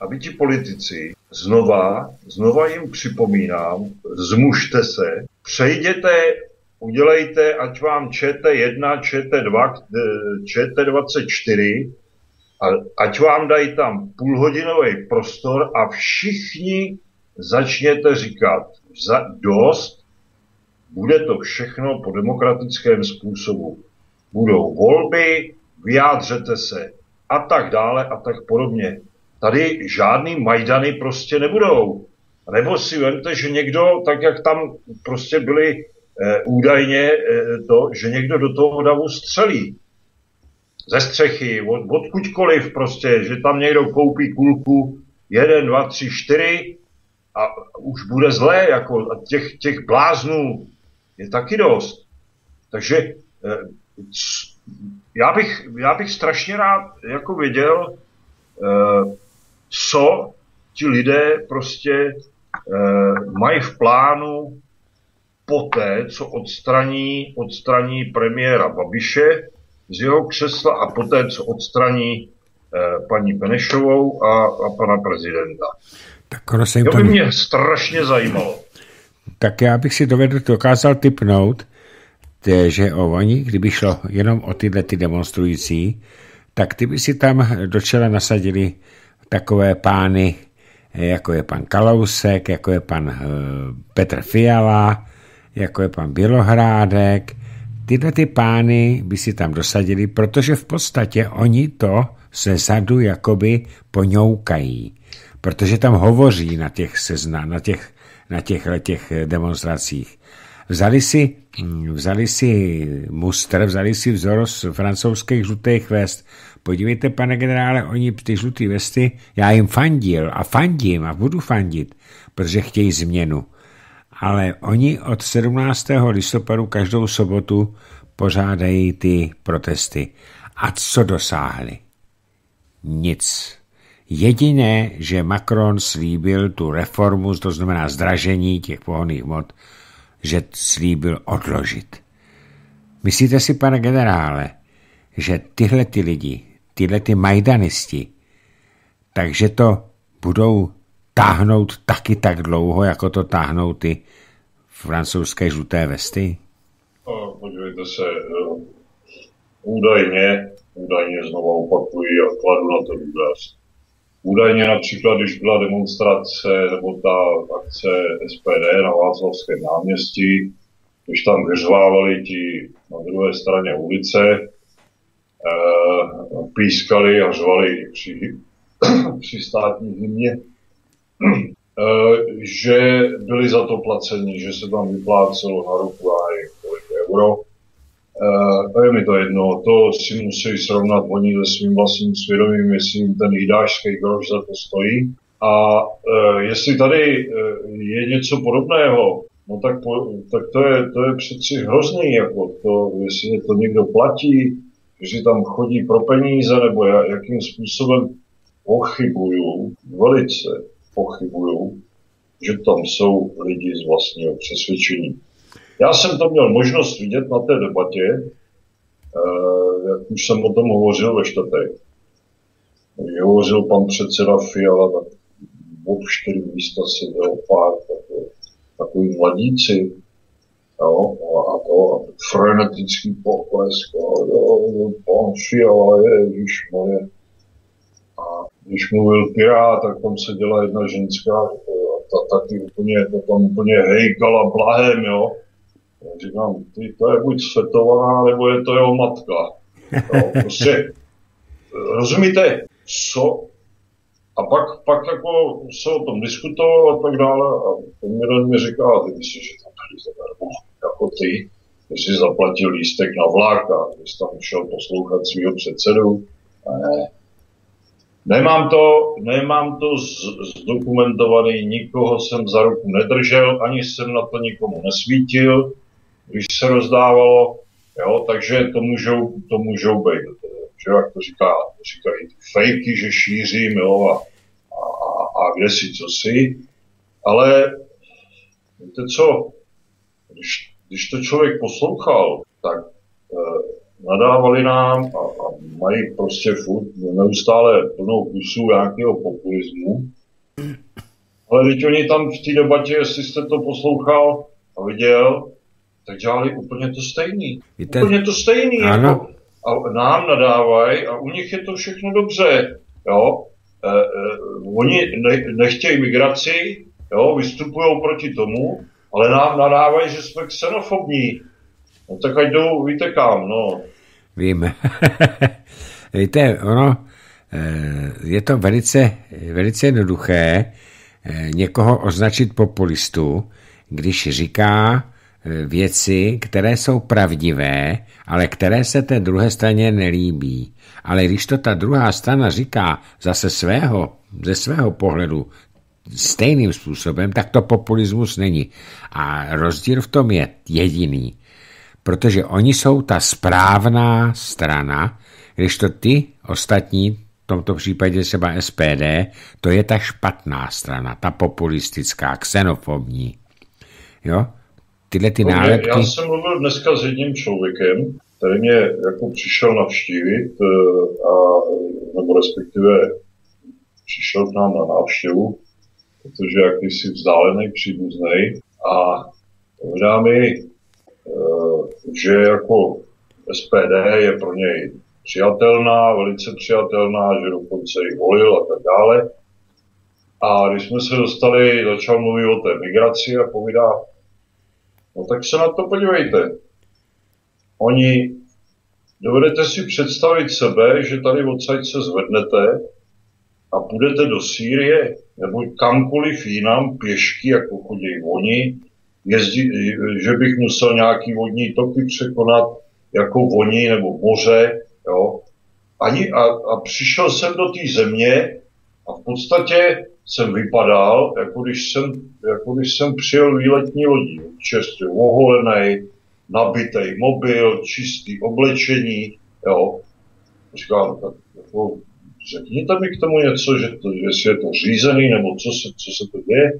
aby ti politici znova, znova jim připomínám, zmužte se, přejděte, udělejte, ať vám ČT1, ČT2, ČT24, a ať vám dají tam půlhodinový prostor a všichni začněte říkat za, dost, bude to všechno po demokratickém způsobu. Budou volby, vyjádřete se a tak dále a tak podobně. Tady žádný Majdany prostě nebudou. Nebo si vemte, že někdo, tak jak tam prostě byli e, údajně e, to, že někdo do toho davu střelí. Ze střechy, od, odkudkoliv prostě, že tam někdo koupí kulku, jeden, dva, tři, čtyři a už bude zlé, jako a těch, těch bláznů je taky dost. Takže e, já bych, já bych strašně rád jako viděl, eh, co ti lidé prostě eh, mají v plánu poté, co odstraní, odstraní premiéra Babiše z jeho křesla a poté, co odstraní eh, paní Benešovou a, a pana prezidenta. Tak to by mě strašně zajímalo. Tak já bych si dovedl, dokázal typnout, že o oni, kdyby šlo jenom o tyhle ty demonstrující, tak ty by si tam do čela nasadili takové pány, jako je pan Kalousek, jako je pan eh, Petr Fiala, jako je pan Bělohrádek. Tyhle ty pány by si tam dosadili, protože v podstatě oni to se zadu jakoby poňoukají, protože tam hovoří na těch, sezna, na těch, na těch, těch demonstracích. Vzali si, vzali si mustr, vzali si vzor z francouzských žlutých vest. Podívejte, pane generále, oni ty žluté vesty, já jim fandil a fandím a budu fandit, protože chtějí změnu. Ale oni od 17. listopadu každou sobotu pořádají ty protesty. A co dosáhli? Nic. Jediné, že Macron slíbil tu reformu, to znamená zdražení těch pohonných mod, že slíbil odložit. Myslíte si, pane generále, že tyhle ty lidi, tyhle ty majdanisti, takže to budou táhnout taky tak dlouho, jako to táhnou ty francouzské žluté vesty? No, podívejte se, údajně, údajně znovu opakují a kladu na to důraz Údajně například, když byla demonstrace nebo ta akce SPD na Václavském náměstí, když tam vyřvávali ti na druhé straně ulice, eh, pískali a řvali při, [clears throat] při státní hymně, eh, že byli za to placeni, že se tam vyplácelo na ruku a kolik euro. Uh, je mi to jedno, to si musí srovnat oni se svým vlastním svědomím, jestli jim ten jídášský groš za to stojí. A uh, jestli tady je něco podobného, no tak, po, tak to, je, to je přeci hrozný, jako to, jestli to někdo platí, že tam chodí pro peníze, nebo já, jakým způsobem pochybuju, velice pochybuju, že tam jsou lidi z vlastního přesvědčení. Já jsem to měl možnost vidět na té debatě, eh, jak už jsem o tom hovořil ve čtvrtek. Hovořil pan předseda Fiala, tak od čtyři místa sedělo pár takový, takový mladíci, jo, a to a frenetický poklesk, jo, pan Fiala je, Ježíš moje. A když mluvil Pirát, tak tam seděla jedna ženská, ta taky úplně, to tam úplně hejkala blahem, jo. Já říkám, ty, to je buď světová, nebo je to jeho matka. No, prostě, [laughs] rozumíte, co a pak, pak jako se o tom diskutovalo a tak dále a jeden mi říká, ty myslíš, že tam tady zadarmo, jako ty, ty jsi zaplatil lístek na vlak a jsi tam šel poslouchat svého předsedu. A ne. Nemám to, nemám to zdokumentovaný, nikoho jsem za ruku nedržel, ani jsem na to nikomu nesvítil, když se rozdávalo, jo, takže to můžou, to můžou být že jak to říká, říkají ty fejky, že šířím, jo, a, a, a kde si, co si. Ale víte co, když, když to člověk poslouchal, tak eh, nadávali nám a mají prostě furt neustále plnou pusu nějakého populismu. Ale teď oni tam v té debatě, jestli jste to poslouchal a viděl, tak dělali úplně to stejný. Víte? Úplně to stejný. Ano. Jako, a nám nadávají a u nich je to všechno dobře. Jo? E, e, oni ne, nechtějí migraci, jo? vystupují proti tomu, ale nám nadávají, že jsme xenofobní. No tak ať jdou, víte kam, no. Víme. [laughs] Víte, ono, e, je to velice, velice jednoduché e, někoho označit populistu, když říká, věci, které jsou pravdivé, ale které se té druhé straně nelíbí. Ale když to ta druhá strana říká zase svého, ze svého pohledu stejným způsobem, tak to populismus není. A rozdíl v tom je jediný. Protože oni jsou ta správná strana, když to ty ostatní, v tomto případě třeba SPD, to je ta špatná strana, ta populistická, xenofobní. Jo? tyhle ty nálepky... Já jsem mluvil dneska s jedním člověkem, který mě jako přišel navštívit, eh, a, nebo respektive přišel k nám na návštěvu, protože jakýsi vzdálený příbuzný a říká mi, že jako SPD je pro něj přijatelná, velice přijatelná, že dokonce ji volil a tak dále. A když jsme se dostali, začal mluvit o té migraci a povídá, No tak se na to podívejte. Oni, dovedete si představit sebe, že tady odsaď se zvednete a půjdete do Sýrie nebo kamkoliv jinam pěšky, jako chodí oni, jezdí, že bych musel nějaký vodní toky překonat jako voní nebo moře, jo. Ani, a, a přišel jsem do té země a v podstatě jsem vypadal, jako když jsem, jako když jsem přijel výletní lodí. Čerstvě oholený, nabitý mobil, čistý oblečení, jo. Říkám, tak jako, řekněte mi k tomu něco, že to, jestli je to řízený, nebo co se, co se to děje.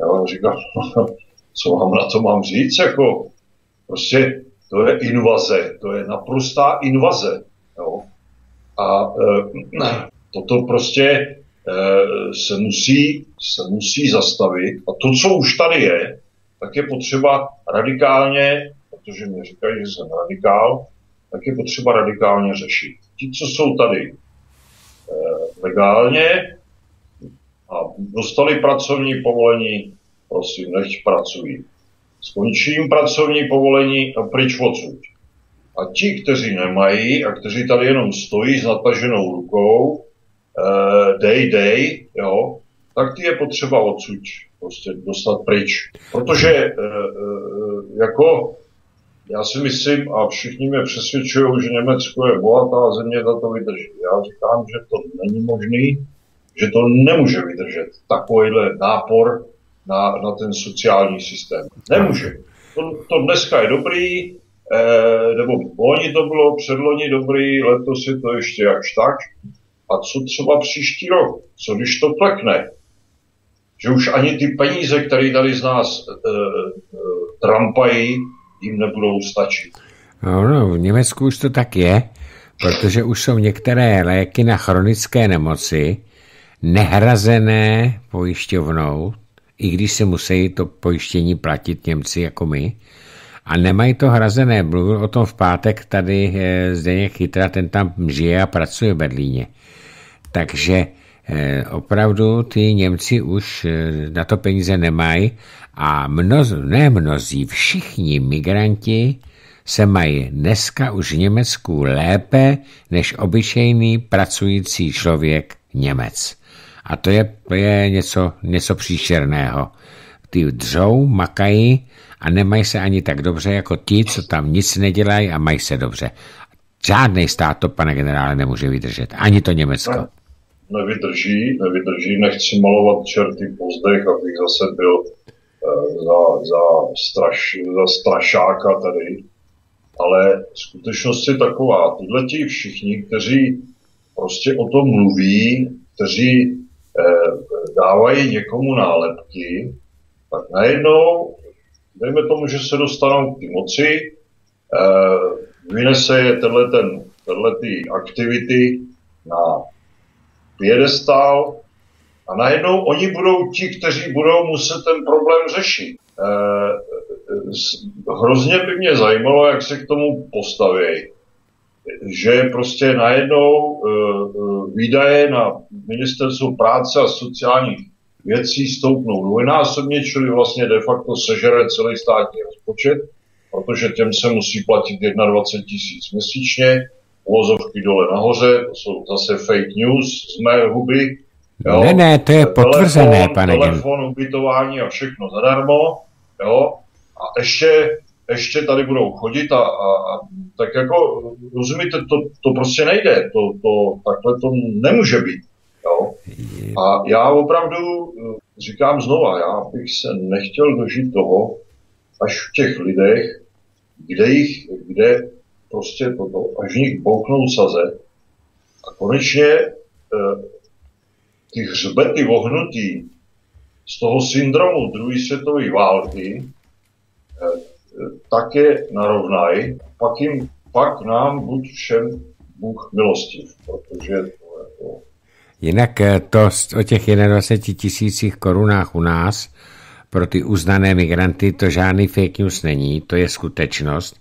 Já říkám, [laughs] co vám na to mám říct, jako, prostě to je invaze, to je naprostá invaze, jo. A e, toto prostě Eh, se musí, se musí zastavit. A to, co už tady je, tak je potřeba radikálně, protože mi říkají, že jsem radikál, tak je potřeba radikálně řešit. Ti, co jsou tady eh, legálně a dostali pracovní povolení, prosím, nechť pracují. Skončí jim pracovní povolení a pryč odsud. A ti, kteří nemají a kteří tady jenom stojí s nataženou rukou, uh, day day, jo, tak ty je potřeba odsud prostě dostat pryč. Protože uh, uh, jako já si myslím, a všichni mě přesvědčují, že Německo je bohatá země, za to vydrží. Já říkám, že to není možný, že to nemůže vydržet takovýhle nápor na, na ten sociální systém. Nemůže. To, to dneska je dobrý, eh, nebo loni to bylo, předloni dobrý, letos je to ještě jakž tak, a co třeba příští rok? Co když to plekne? Že už ani ty peníze, které tady z nás e, e, trampají, jim nebudou stačit. No, no, v Německu už to tak je, protože už jsou některé léky na chronické nemoci nehrazené pojišťovnou, i když se musí to pojištění platit Němci jako my, a nemají to hrazené. Mluvil o tom v pátek tady eh, Zdeněk Chytra, ten tam žije a pracuje v Berlíně. Takže eh, opravdu ty Němci už eh, na to peníze nemají a mnoz, ne mnozí, všichni migranti se mají dneska už v Německu lépe než obyčejný pracující člověk Němec. A to je, to je něco, něco příšerného. Ty dřou, makají a nemají se ani tak dobře jako ti, co tam nic nedělají a mají se dobře. Žádný stát to, pane generále, nemůže vydržet. Ani to Německo. Ne, nevydrží, nevydrží. Nechci malovat čerty po zdech, abych zase byl eh, za, za, straš, za strašáka tady. Ale skutečnost je taková. Tyhle ti všichni, kteří prostě o tom mluví, kteří dávají někomu nálepky, tak najednou, dejme tomu, že se dostanou k moci, eh, vynese je tenhle, ten, tenhle ty aktivity na piedestál a najednou oni budou ti, kteří budou muset ten problém řešit. E, hrozně by mě zajímalo, jak se k tomu postaví. Že prostě najednou e, výdaje na ministerstvo práce a sociálních věcí stoupnou dvojnásobně, čili vlastně de facto sežere celý státní rozpočet protože těm se musí platit 21 tisíc měsíčně, uvozovky dole nahoře, to jsou zase fake news z mé huby. Jo. Ne, ne, to je potvrzené, telefon, pane Telefon, ubytování a všechno zadarmo, jo. A ještě, ještě tady budou chodit a, a, a tak jako, rozumíte, to, to prostě nejde, to, to, takhle to nemůže být. Jo. A já opravdu říkám znova, já bych se nechtěl dožít toho, až v těch lidech, kde jich, kde prostě toto, až v nich bouchnou saze a konečně e, ty hřbety vohnutí z toho syndromu druhé světové války e, tak je narovnají, pak, jim, pak nám buď všem Bůh milostiv, protože to je to. Jinak eh, to o těch 21 tisících korunách u nás pro ty uznané migranty to žádný fake news není, to je skutečnost.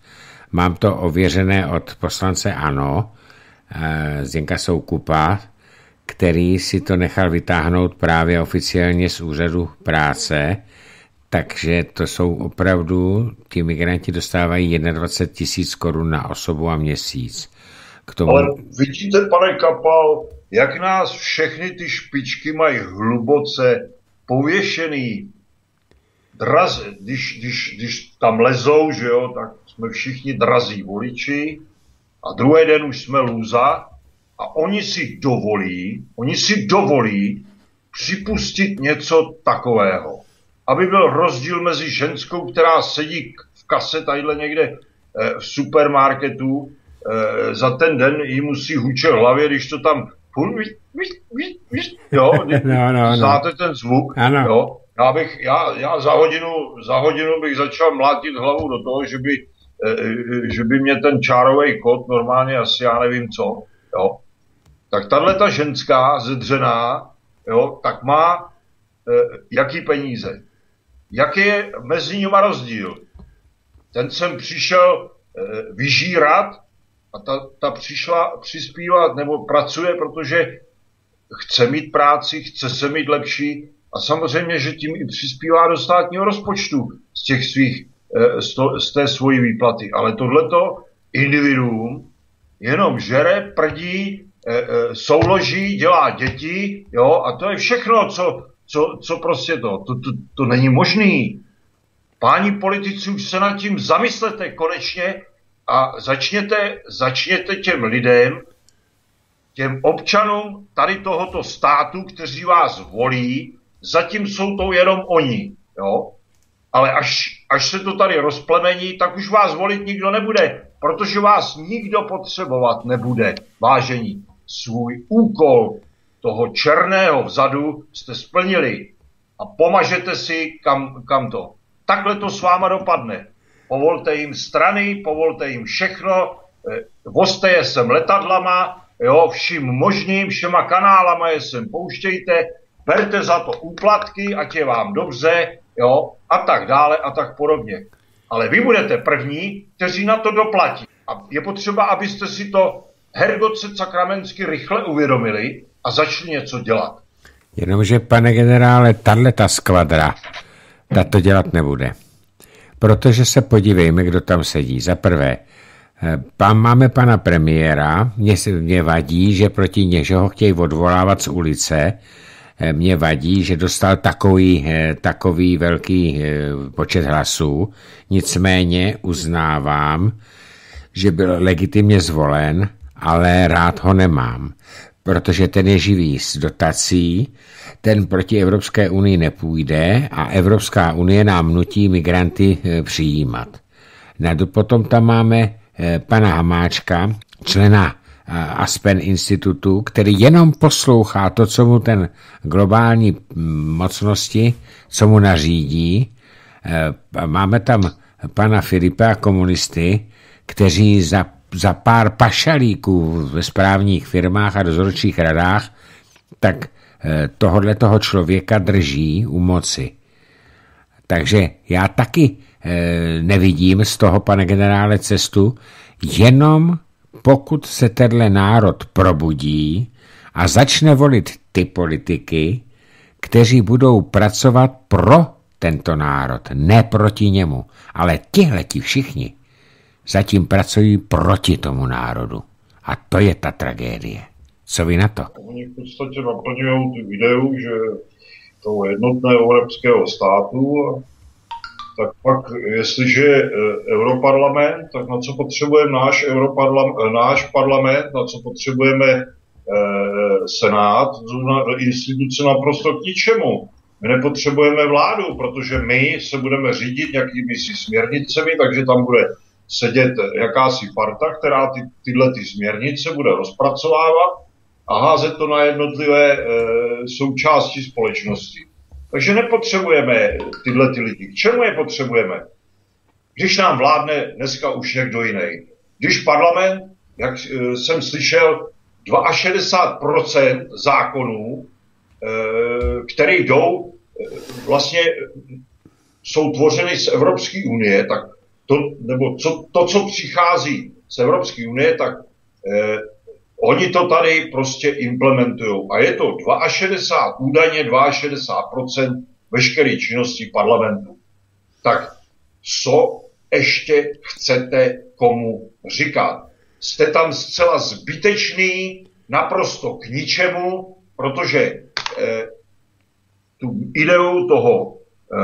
Mám to ověřené od poslance ANO, eh, Zdenka Soukupa, který si to nechal vytáhnout právě oficiálně z úřadu práce, takže to jsou opravdu, ti migranti dostávají 21 tisíc korun na osobu a měsíc. K tomu... Ale vidíte, pane Kapal, jak nás všechny ty špičky mají hluboce pověšený draz, když, když, když tam lezou, že jo, tak jsme všichni drazí voliči a druhý den už jsme lůza a oni si dovolí, oni si dovolí připustit něco takového. Aby byl rozdíl mezi ženskou, která sedí v kase tadyhle někde eh, v supermarketu, eh, za ten den jí musí hučet hlavě, když to tam jo, [laughs] no, no, no. znáte ten zvuk, ano. jo, já bych, já, já za, hodinu, za hodinu bych začal mlátit hlavu do toho, že by, e, že by mě ten čárový kód normálně asi já nevím co, jo. Tak tahle ta ženská zedřená, jo, tak má jaký peníze. Jaký je mezi nimi rozdíl? Ten jsem přišel e, vyžírat a ta, ta přišla přispívat nebo pracuje, protože chce mít práci, chce se mít lepší, a samozřejmě, že tím i přispívá do státního rozpočtu z těch svých, eh, z, to, z té svojí výplaty. Ale tohleto individuum jenom žere, prdí, eh, eh, souloží, dělá děti, jo, a to je všechno, co, co, co prostě to, to, to, to není možný. Páni politici, už se nad tím zamyslete konečně a začněte, začněte těm lidem, těm občanům tady tohoto státu, kteří vás volí, zatím jsou to jenom oni, jo. Ale až, až se to tady rozplemení, tak už vás volit nikdo nebude, protože vás nikdo potřebovat nebude, vážení. Svůj úkol toho černého vzadu jste splnili a pomažete si kam, kam to. Takhle to s váma dopadne. Povolte jim strany, povolte jim všechno, eh, voste je sem letadlama, jo, vším možným, všema kanálama je sem pouštějte, berte za to úplatky, ať je vám dobře, jo, a tak dále a tak podobně. Ale vy budete první, kteří na to doplatí. A je potřeba, abyste si to hergoce sakramensky rychle uvědomili a začali něco dělat. Jenomže, pane generále, tahle ta skvadra, ta to dělat nebude. Protože se podívejme, kdo tam sedí. Za prvé, Pán, máme pana premiéra, mě, mě vadí, že proti něž ho chtějí odvolávat z ulice, mě vadí, že dostal takový, takový velký počet hlasů, nicméně uznávám, že byl legitimně zvolen, ale rád ho nemám, protože ten je živý z dotací, ten proti Evropské unii nepůjde a Evropská unie nám nutí migranty přijímat. Potom tam máme Eh, pana Hamáčka, člena eh, Aspen institutu, který jenom poslouchá to, co mu ten globální mm, mocnosti, co mu nařídí. Eh, máme tam pana Filipa a komunisty, kteří za, za pár pašalíků ve správních firmách a dozorčích radách, tak tohodle toho člověka drží u moci. Takže já taky Eh, nevidím z toho, pane generále, cestu, jenom pokud se tenhle národ probudí a začne volit ty politiky, kteří budou pracovat pro tento národ, ne proti němu. Ale tihleti všichni zatím pracují proti tomu národu. A to je ta tragédie. Co vy na to? Oni v podstatě naplňují tu ideu, že toho jednotného evropského státu tak pak, jestliže je Europarlament, tak na co potřebujeme náš, Europarlam, náš parlament, na co potřebujeme e, Senát, instituce naprosto k ničemu. My nepotřebujeme vládu, protože my se budeme řídit nějakými si směrnicemi, takže tam bude sedět jakási parta, která ty, tyhle ty směrnice bude rozpracovávat a házet to na jednotlivé e, součásti společnosti. Takže nepotřebujeme tyhle ty lidi. K čemu je potřebujeme? Když nám vládne dneska už někdo jiný. Když parlament, jak eh, jsem slyšel, 62% zákonů, eh, které jdou, eh, vlastně jsou tvořeny z Evropské unie, tak to, nebo co, to, co přichází z Evropské unie, tak Oni to tady prostě implementují. A je to 62, údajně 62% veškeré činnosti parlamentu. Tak co ještě chcete komu říkat? Jste tam zcela zbytečný, naprosto k ničemu, protože eh, tu ideu toho eh,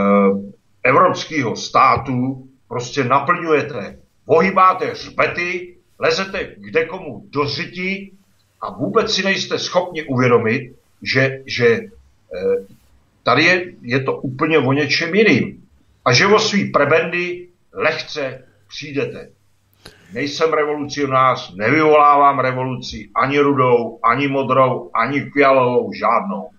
evropského státu prostě naplňujete. Ohýbáte hřbety, lezete kde komu do řití a vůbec si nejste schopni uvědomit, že, že e, tady je, je to úplně o něčem jiným. A že o svý prebendy lehce přijdete. Nejsem revolucionář, nevyvolávám revoluci ani rudou, ani modrou, ani fialovou, žádnou.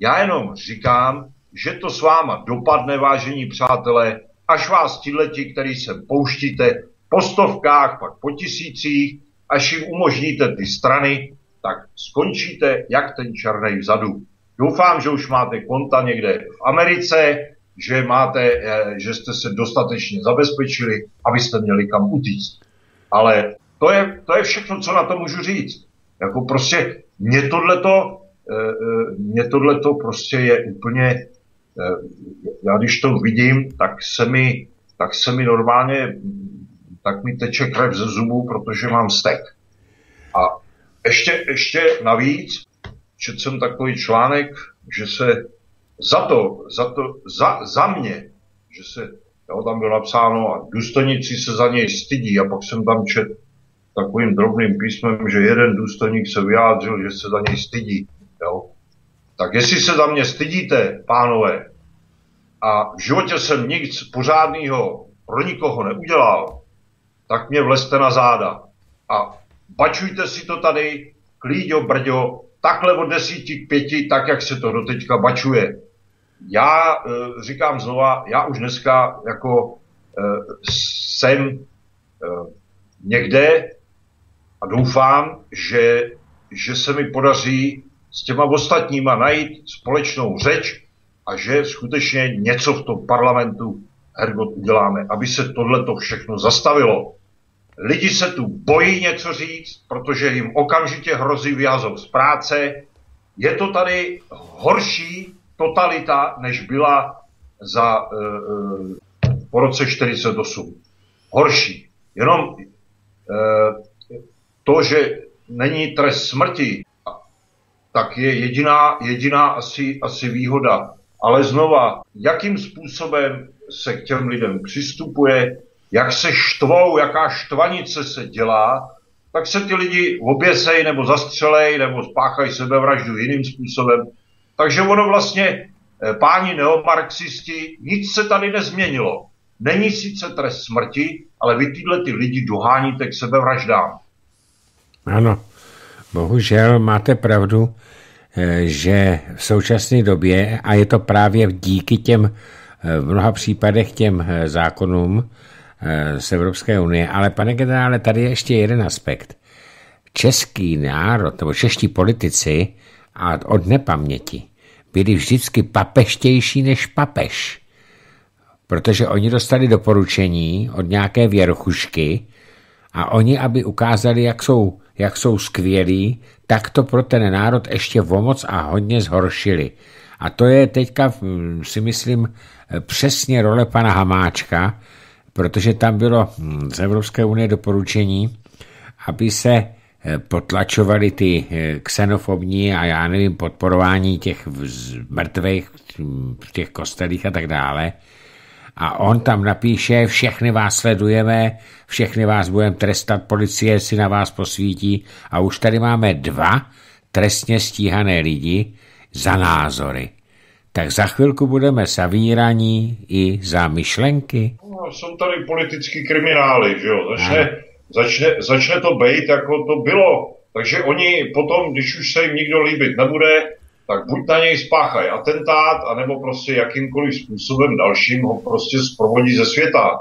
Já jenom říkám, že to s váma dopadne, vážení přátelé, až vás tihleti, který se pouštíte, po stovkách, pak po tisících, až jim umožníte ty strany, tak skončíte jak ten černý vzadu. Doufám, že už máte konta někde v Americe, že, máte, eh, že jste se dostatečně zabezpečili, abyste měli kam utíct. Ale to je, to je všechno, co na to můžu říct. Jako prostě mě tohleto, eh, eh, mě tohleto prostě je úplně, já když to vidím, tak se mi, tak se mi normálně tak mi teče krev ze zubů, protože mám stek. A ještě, ještě navíc, četl jsem takový článek, že se za to, za, to, za, za mě, že se, jo, tam bylo napsáno a důstojníci se za něj stydí a pak jsem tam čet takovým drobným písmem, že jeden důstojník se vyjádřil, že se za něj stydí. Jo. Tak jestli se za mě stydíte, pánové, a v životě jsem nic pořádného pro nikoho neudělal, tak mě vlezte na záda. A bačujte si to tady, klíďo, brďo, takhle od desíti k pěti, tak jak se to doteďka bačuje. Já e, říkám znova, já už dneska jako e, jsem e, někde a doufám, že, že se mi podaří s těma ostatníma najít společnou řeč a že skutečně něco v tom parlamentu Hergot uděláme, aby se tohleto všechno zastavilo. Lidi se tu bojí něco říct, protože jim okamžitě hrozí vyhazov z práce. Je to tady horší totalita, než byla za uh, uh, po roce 48. Horší. Jenom eh, to, že není trest smrti, tak je jediná, jediná asi, asi výhoda. Ale znova, jakým způsobem se k těm lidem přistupuje, jak se štvou, jaká štvanice se dělá, tak se ty lidi oběsej nebo zastřelej nebo spáchají sebevraždu jiným způsobem. Takže ono vlastně, eh, páni neomarxisti, nic se tady nezměnilo. Není sice trest smrti, ale vy tyhle ty lidi doháníte k sebevraždám. Ano, bohužel máte pravdu, že v současné době, a je to právě díky těm eh, v mnoha případech těm zákonům, Eh, z Evropské unie, ale pane generále, tady je ještě jeden aspekt. Český národ, nebo čeští politici a od nepaměti byli vždycky papeštější než papež. Protože oni dostali doporučení od nějaké věrchušky a oni, aby ukázali, jak jsou, jak jsou skvělí, tak to pro ten národ ještě vomoc a hodně zhoršili. A to je teďka, si myslím, přesně role pana Hamáčka, protože tam bylo hm, z Evropské unie doporučení, aby se eh, potlačovali ty eh, xenofobní a já nevím, podporování těch mrtvých hm, v těch kostelích a tak dále. A on tam napíše, všechny vás sledujeme, všechny vás budeme trestat, policie si na vás posvítí a už tady máme dva trestně stíhané lidi za názory tak za chvilku budeme savíraní i za myšlenky. No, jsou tady politický kriminály, že jo? Začne, začne, začne to být, jako to bylo. Takže oni potom, když už se jim nikdo líbit nebude, tak buď na něj spáchají atentát, anebo prostě jakýmkoliv způsobem dalším ho prostě zprovodí ze světa.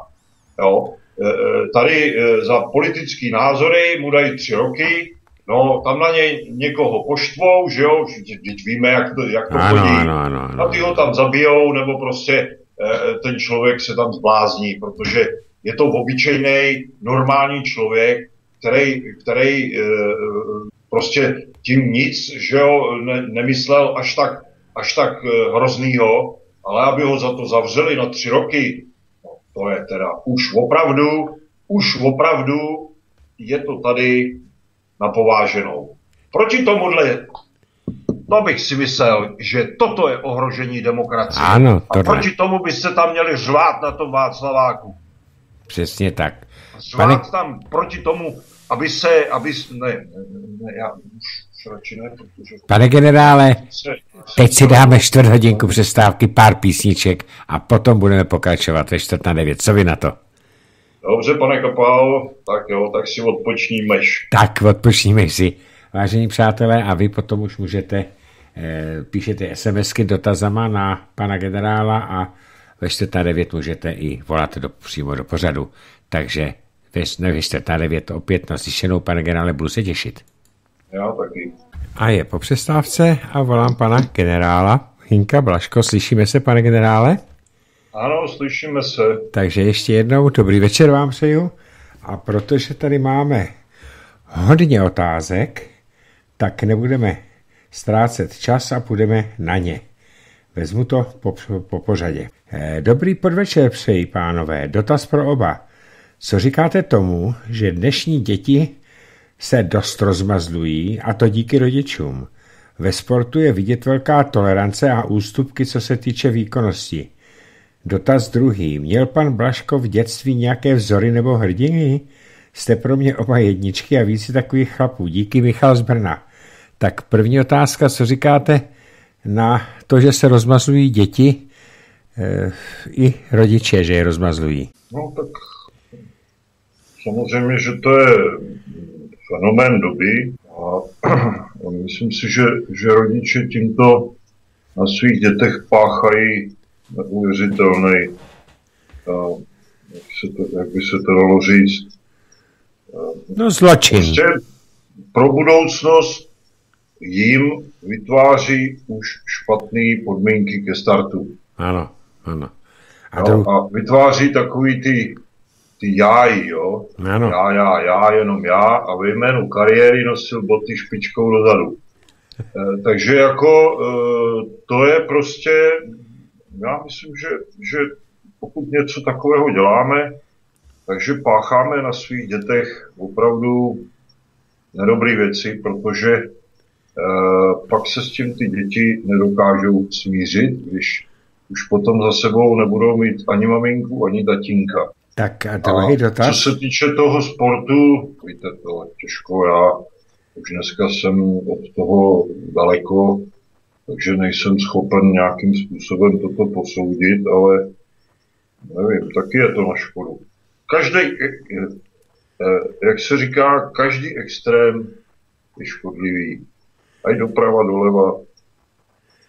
Jo? E, e, tady e, za politický názory mu dají tři roky, No, tam na něj někoho poštvou, že jo, teď víme, jak to, jak to ano, chodí. Ano, ano, ano. A ty ho tam zabijou, nebo prostě ten člověk se tam zblázní, protože je to obyčejný, normální člověk, který, který prostě tím nic, že jo, ne, nemyslel až tak, až tak hroznýho, ale aby ho za to zavřeli na tři roky, no, to je teda už opravdu, už opravdu je to tady na pováženou. Proti tomuhle, to bych si myslel, že toto je ohrožení demokracie. Ano, to A proti ne. tomu byste tam měli řvát na tom Václaváku. Přesně tak. Řvát Pane... tam proti tomu, aby se, aby, ne, ne, ne já už radši ne, protože... Pane generále, se, teď si dáme čtvrt hodinku přestávky, pár písniček a potom budeme pokračovat ve čtvrt na devět. Co vy na to? Dobře, pane Kapal, tak jo, tak si odpočnímeš. Tak, odpočnímeš si. Vážení přátelé, a vy potom už můžete, e, píšete SMSky dotazama na pana generála a ve 49 můžete i volat do, přímo do pořadu. Takže ve 49 opět naslyšenou, pane generále, budu se těšit. Já taky. A je po přestávce a volám pana generála Hinka Blaško. Slyšíme se, pane generále? Ano, slyšíme se. Takže ještě jednou dobrý večer vám přeju. A protože tady máme hodně otázek, tak nebudeme ztrácet čas a půjdeme na ně. Vezmu to po, po pořadě. Eh, dobrý podvečer přeji, pánové. Dotaz pro oba. Co říkáte tomu, že dnešní děti se dost rozmazlují, a to díky rodičům. Ve sportu je vidět velká tolerance a ústupky, co se týče výkonnosti. Dotaz druhý. Měl pan Blaško v dětství nějaké vzory nebo hrdiny? Jste pro mě oba jedničky a víc takových chlapů. Díky Michal z Brna. Tak první otázka, co říkáte na to, že se rozmazlují děti e, i rodiče, že je rozmazlují? No tak samozřejmě, že to je fenomén doby [clears throat] a myslím si, že, že rodiče tímto na svých dětech páchají neuvěřitelný, jak, se to, jak by se to dalo říct, no zločin. Prostě pro budoucnost jim vytváří už špatné podmínky ke startu. Ano, ano. A, no, a vytváří takový ty, ty jájí, jo. Ano. Já, já, já, jenom já a ve jménu kariéry nosil boty špičkou dozadu. E, takže jako e, to je prostě já myslím, že, že pokud něco takového děláme, takže pácháme na svých dětech opravdu nedobré věci, protože e, pak se s tím ty děti nedokážou smířit, když už potom za sebou nebudou mít ani maminku, ani tatínka. Tak a druhý dotaz. Co se týče toho sportu, víte, to těžko, já už dneska jsem od toho daleko, takže nejsem schopen nějakým způsobem toto posoudit, ale nevím, taky je to na škodu. Každý, eh, eh, jak se říká, každý extrém je škodlivý. Ať doprava, doleva.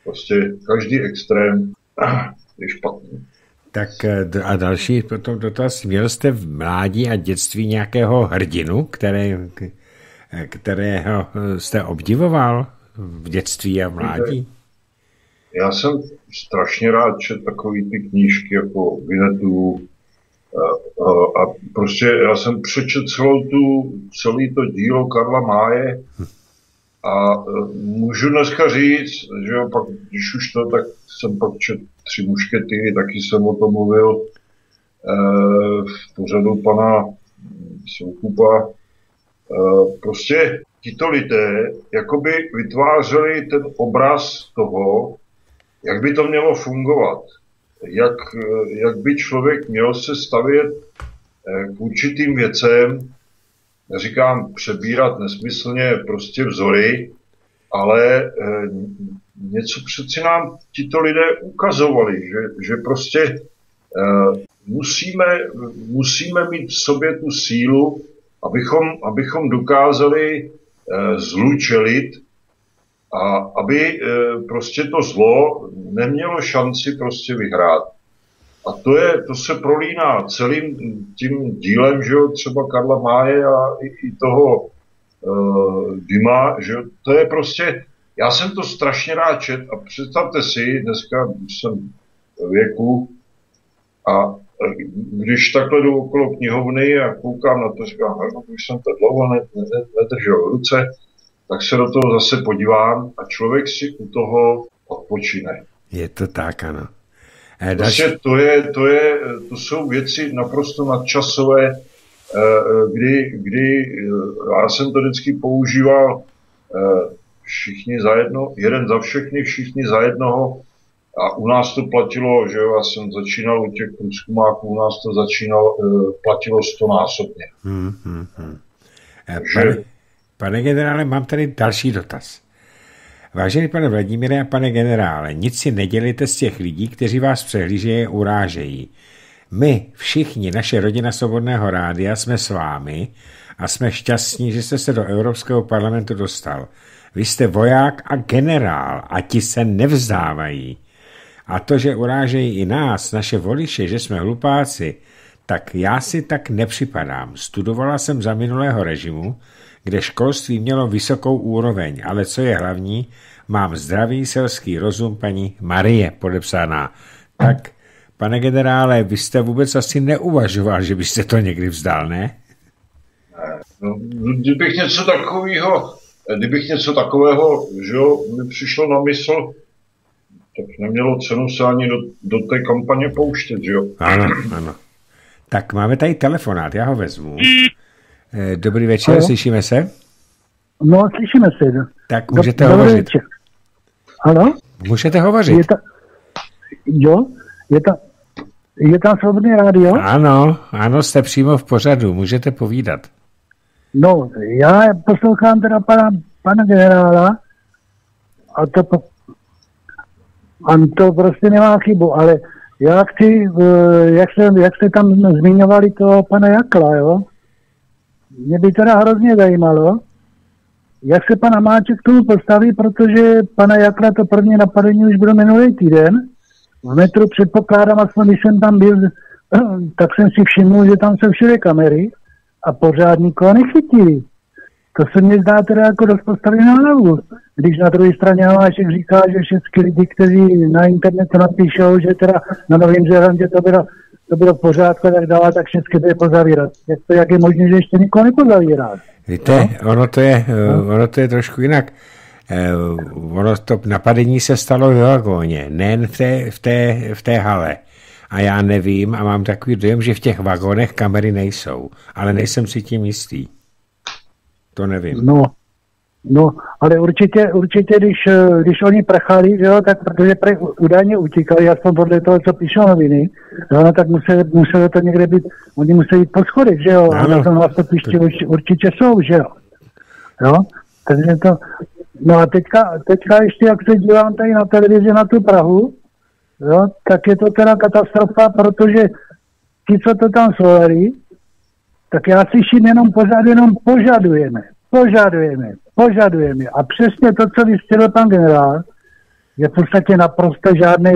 Prostě každý extrém je špatný. Tak eh, a další potom dotaz. Měl jste v mládí a dětství nějakého hrdinu, které, kterého jste obdivoval v dětství a v mládí? Já jsem strašně rád čet takový ty knížky jako Vinetu a, a, prostě já jsem přečet celou tu, celý to dílo Karla Máje a můžu dneska říct, že jo, pak, když už to, tak jsem pak čet tři muškety, taky jsem o tom mluvil e, v pořadu pana Soukupa. E, prostě tito lidé jakoby vytvářeli ten obraz toho, jak by to mělo fungovat, jak, jak by člověk měl se stavět eh, k určitým věcem, neříkám přebírat nesmyslně prostě vzory, ale eh, něco přeci nám tito lidé ukazovali, že, že prostě eh, musíme, musíme mít v sobě tu sílu, abychom, abychom dokázali zlu čelit a aby e, prostě to zlo nemělo šanci prostě vyhrát. A to, je, to se prolíná celým tím dílem, že jo, třeba Karla Máje a i, i toho uh, Dima, že to je prostě, já jsem to strašně rád čet a představte si, dneska když jsem věku a když takhle jdu okolo knihovny a koukám na to, říkám, no, už jsem to dlouho nedržel v ruce, tak se do toho zase podívám a člověk si u toho odpočine. Je to tak, ano. E, další... Prostě to, je, to, je, to jsou věci naprosto nadčasové, eh, kdy, kdy já jsem to vždycky používal všichni za jedno, jeden za všechny, všichni za jednoho. A u nás to platilo, že já jsem začínal u těch průzkumáků, u nás to začínalo, platilo stonásobně. Hmm, hmm, hmm. Takže, Pane generále, mám tady další dotaz. Vážený pane Vladimíre a pane generále, nic si nedělíte z těch lidí, kteří vás přehlížejí a urážejí. My, všichni, naše rodina Svobodného rádia, jsme s vámi a jsme šťastní, že jste se do Evropského parlamentu dostal. Vy jste voják a generál a ti se nevzdávají. A to, že urážejí i nás, naše voliče, že jsme hlupáci, tak já si tak nepřipadám. Studovala jsem za minulého režimu, kde školství mělo vysokou úroveň, ale co je hlavní, mám zdravý selský rozum paní Marie podepsaná. Tak, pane generále, vy jste vůbec asi neuvažoval, že byste to někdy vzdal, ne? No, kdybych něco takového, kdybych něco takového, že jo, mi přišlo na mysl, tak nemělo cenu se ani do, do té kampaně pouštět, že jo? Ano, ano. Tak máme tady telefonát, já ho vezmu. Eh, dobrý večer, Halo? slyšíme se? No, slyšíme se. Tak můžete Dobrý hovořit. Večer. Halo? Můžete hovořit. Je ta, jo, je, ta, je tam svobodný rádio? Ano, ano, jste přímo v pořadu, můžete povídat. No, já poslouchám teda pana, pana generála a to, a to prostě nemá chybu, ale já chci, eh, jak jste, jak jste tam zmiňovali toho pana Jakla, jo? Mě by teda hrozně zajímalo, jak se pan Amáček k tomu postaví, protože pana Jakla to první napadení už bylo minulý týden. V metru předpokládám, aspoň když jsem tam byl, [clears throat] tak jsem si všiml, že tam jsou všude kamery a pořád nikoho nechytí. To se mi zdá teda jako dost postavit na hlavu. Když na druhé straně Hamáček říká, že všechny lidi, kteří na internetu napíšou, že teda na Novém Zélandě to bylo to bylo v pořádku tak dále, tak všechny bude pozavírat. Jak, to, jak je možné, že ještě nikoho nepozavírá? Víte, no? ono, to je, no? ono to je trošku jinak. Eh, ono to napadení se stalo v vagóně, nejen v té, v té, v té hale. A já nevím a mám takový dojem, že v těch vagonech kamery nejsou. Ale nejsem si tím jistý. To nevím. No, no ale určitě, určitě když, když oni prchali, že jo, tak protože pre, údajně utíkali, aspoň podle toho, co píšou noviny, jo, tak muselo, muselo to někde být, oni museli jít po schodech, že jo, ano, a na tom nástupišti určitě, určitě jsou, že jo. Jo, takže to, no a teďka, teďka ještě, jak se dívám tady na televizi na tu Prahu, jo, tak je to teda katastrofa, protože ti, co to tam svolali, tak já slyším jenom pořád, jenom požadujeme, požadujeme, požadujeme. A přesně to, co vystělil pan generál, je v podstatě naprosto žádný,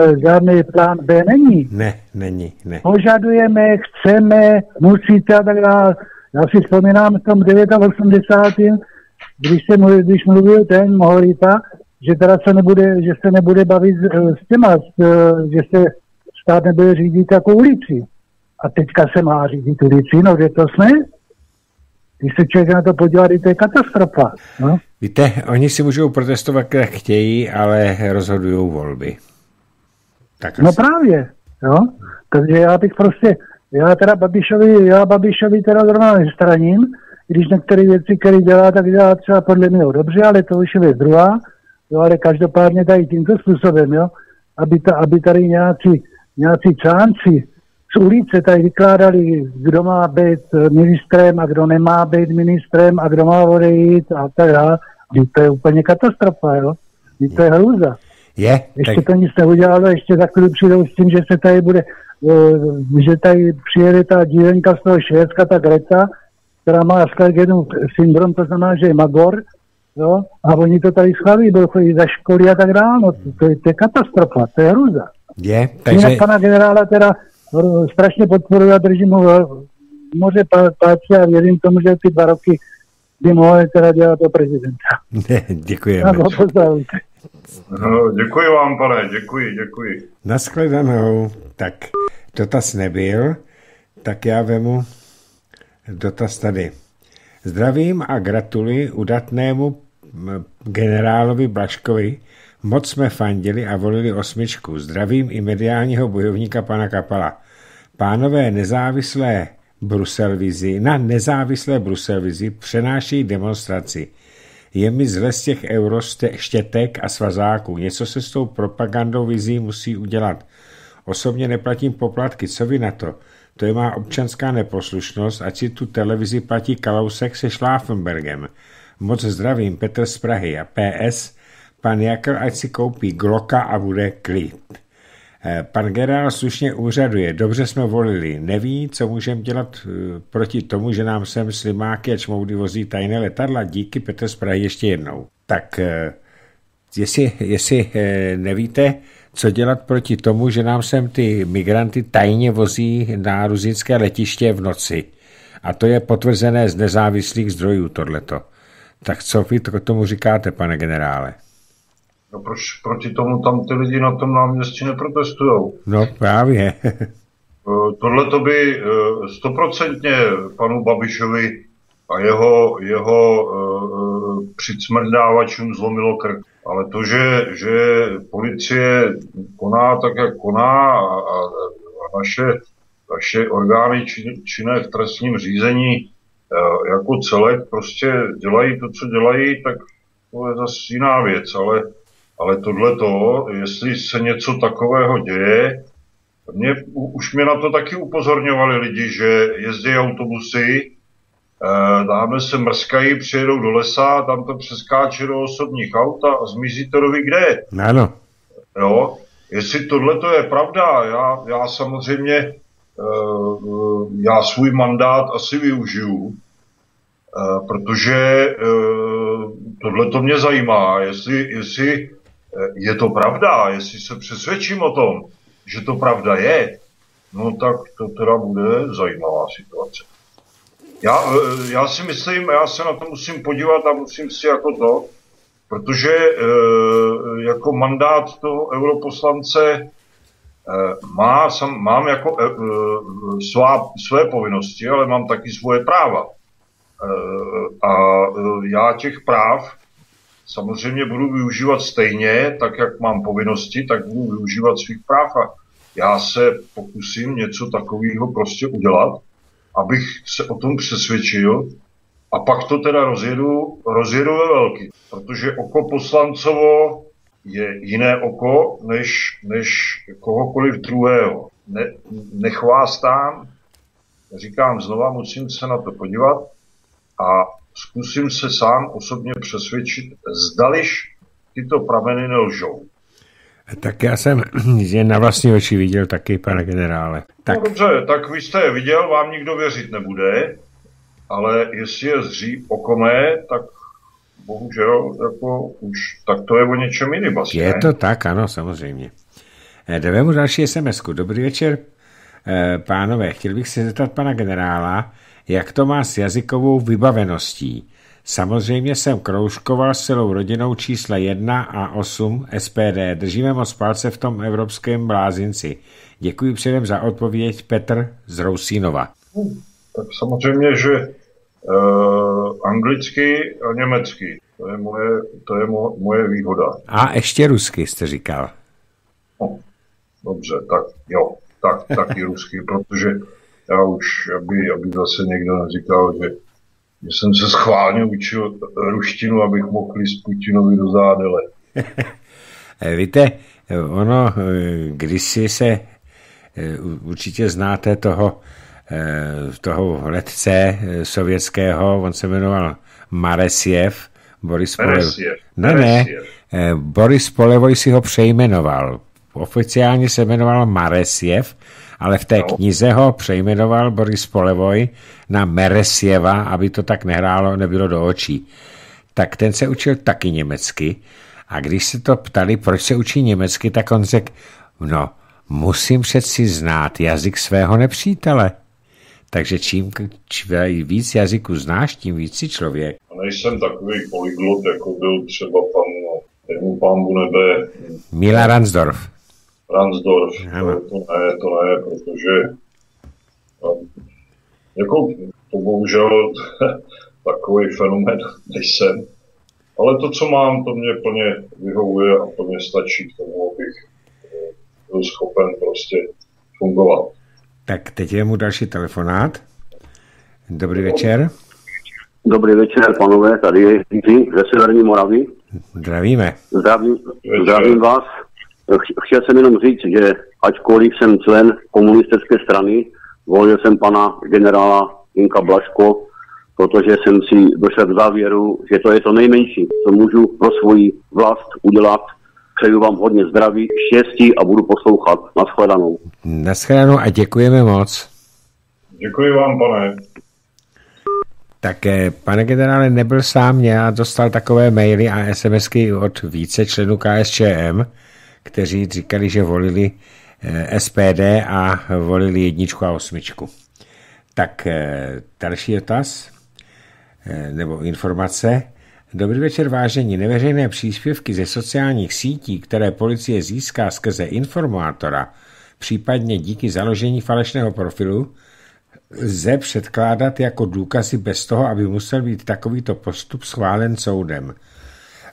eh, žádný plán B není. Ne, není, ne. Požadujeme, chceme, musíte a tak dále. Já si vzpomínám v tom 89. když, se, když mluvil ten Mohorita, že teda se nebude, že se nebude bavit s, s těma, s, že se stát nebude řídit jako ulici. A teďka se má řídit ulici, no kde to jsme? Když se člověk na to podívá, to je katastrofa. No? Víte, oni si můžou protestovat, jak chtějí, ale rozhodují volby. Tak no právě, jo. Takže já bych prostě, já teda Babišovi, já Babišovi teda zrovna nestraním, když některé věci, které dělá, tak dělá třeba podle mě dobře, ale to už je věc druhá. Jo, ale každopádně tady tímto způsobem, jo, aby, ta, aby tady nějací, nějací čánci z ulice tady vykládali, kdo má být ministrem a kdo nemá být ministrem a kdo má odejít a tak dále. To je úplně katastrofa, jo. To je hrůza. Je, ještě tak... to nic neudělalo, ještě za chvíli přijdou s tím, že se tady bude, eh, že tady přijede ta dílenka z toho Švédska, ta Greta, která má Aspergerův syndrom, to znamená, že je magor, jo, a oni to tady schválí, budou chodit za školy a tak dále, no, to, to, je, to je katastrofa, to je hrůza. Je, takže... Jinak pana generála teda strašně podporuji a držím ho moře páči a věřím tomu, že ty dva roky by mohli teda dělat do prezidenta. Ne, děkujeme. No, no, děkuji vám, pane, děkuji, děkuji. Naschledanou. Tak dotaz nebyl, tak já vemu dotaz tady. Zdravím a gratuluji udatnému generálovi Blaškovi. Moc jsme fandili a volili osmičku. Zdravím i mediálního bojovníka pana Kapala. Pánové nezávislé Bruselvizi, na nezávislé Bruselvizi přenáší demonstraci. Je mi zle z těch euroštětek a svazáků. Něco se s tou propagandou vizí musí udělat. Osobně neplatím poplatky, co vy na to? To je má občanská neposlušnost, ať si tu televizi platí Kalousek se Schlafenbergem. Moc zdravím, Petr z Prahy a PS, pan Jakr ať si koupí Gloka a bude klid. Eh, pan generál slušně úřaduje, dobře jsme volili, neví, co můžeme dělat eh, proti tomu, že nám sem slimáky a čmoudy vozí tajné letadla. Díky Petr z Prahy ještě jednou. Tak eh, jestli, jestli nevíte, co dělat proti tomu, že nám sem ty migranty tajně vozí na ruzinské letiště v noci. A to je potvrzené z nezávislých zdrojů tohleto. Tak co vy k tomu říkáte, pane generále? No proč proti tomu tam ty lidi na tom náměstí neprotestují? No právě. [laughs] Eh, tohle to by eh, stoprocentně panu Babišovi a jeho, jeho uh, přicmrdávačům zlomilo krk. Ale to, že, že policie koná tak, jak koná a, a, naše, naše orgány činné v trestním řízení jako celek prostě dělají to, co dělají, tak to je zase jiná věc. Ale ale tohle to, jestli se něco takového děje, mě, už mě na to taky upozorňovali lidi, že jezdí autobusy, dáme eh, se mrskají, přijedou do lesa, tam to přeskáče do osobních aut a zmizí to do kde. Ano. Jo, jestli tohle to je pravda, já, já samozřejmě, já svůj mandát asi využiju, eh, protože tohle to mě zajímá, jestli, jestli je to pravda, jestli se přesvědčím o tom, že to pravda je, no tak to teda bude zajímavá situace. Já, já si myslím, já se na to musím podívat a musím si jako to, protože jako mandát toho europoslance má, sam, mám jako svá, své povinnosti, ale mám taky svoje práva. A já těch práv samozřejmě budu využívat stejně, tak jak mám povinnosti, tak budu využívat svých práv a já se pokusím něco takového prostě udělat, abych se o tom přesvědčil a pak to teda rozjedu, rozjedu ve velký, protože oko poslancovo je jiné oko než, než kohokoliv druhého. Ne, nechvástám, říkám znova, musím se na to podívat a zkusím se sám osobně přesvědčit, zdališ tyto prameny nelžou. Tak já jsem [clears throat] je na vlastní oči viděl taky, pane generále. Tak. No dobře, tak vy jste je viděl, vám nikdo věřit nebude, ale jestli je zří okomé, tak bohužel jako už tak to je o něčem jiným vlastně. Je to tak, ano, samozřejmě. Eh, jdeme mu další sms -ku. Dobrý večer, eh, pánové. Chtěl bych se zeptat pana generála, jak to má s jazykovou vybaveností. Samozřejmě jsem kroužkoval s celou rodinou čísla 1 a 8 SPD. Držíme moc palce v tom evropském blázinci. Děkuji předem za odpověď Petr z Rousínova. Hmm, tak samozřejmě, že uh, anglicky a německy. To je moje, to je mo, moje výhoda. A ještě rusky jste říkal. No, dobře, tak jo, tak, taky rusky, protože já už, aby, aby zase někdo neříkal, že, že jsem se schválně učil ruštinu, abych mohl jít Putinovi do zádele. [laughs] Víte, ono, když si se eh, určitě znáte toho, eh, toho letce eh, sovětského, on se jmenoval Maresjev, Boris Polev. Ne, ne, Boris Polevoj si ho přejmenoval. Oficiálně se jmenoval Maresjev ale v té no. knize ho přejmenoval Boris Polevoj na Meresjeva, aby to tak nehrálo, nebylo do očí. Tak ten se učil taky německy a když se to ptali, proč se učí německy, tak on řekl, no, musím přeci znát jazyk svého nepřítele. Takže čím víc jazyků znáš, tím víc si člověk. A nejsem takový polyglot, jako byl třeba pan, no, pán nebe. Mila Ransdorf. Ransdorf, to, to ne, to ne, protože jako to bohužel [laughs] takový fenomén nejsem. Ale to, co mám, to mě plně vyhovuje a plně stačí k tomu, abych eh, byl schopen prostě fungovat. Tak teď je mu další telefonát. Dobrý večer. Dobrý večer, panové, tady je Jiří ze Severní Moravy. Zdravíme. Zdravím, zdravím vás. Chtěl jsem jenom říct, že ačkoliv jsem člen komunistické strany, volil jsem pana generála Inka Blaško, protože jsem si došel k závěru, že to je to nejmenší, co můžu pro svoji vlast udělat. Přeju vám hodně zdraví, štěstí a budu poslouchat. Naschledanou. Naschledanou a děkujeme moc. Děkuji vám, pane. Tak, pane generále, nebyl sám, já dostal takové maily a SMSky od více členů KSČM, kteří říkali, že volili eh, SPD a volili jedničku a osmičku. Tak eh, další dotaz eh, nebo informace. Dobrý večer, vážení. Neveřejné příspěvky ze sociálních sítí, které policie získá skrze informátora, případně díky založení falešného profilu, lze předkládat jako důkazy bez toho, aby musel být takovýto postup schválen soudem.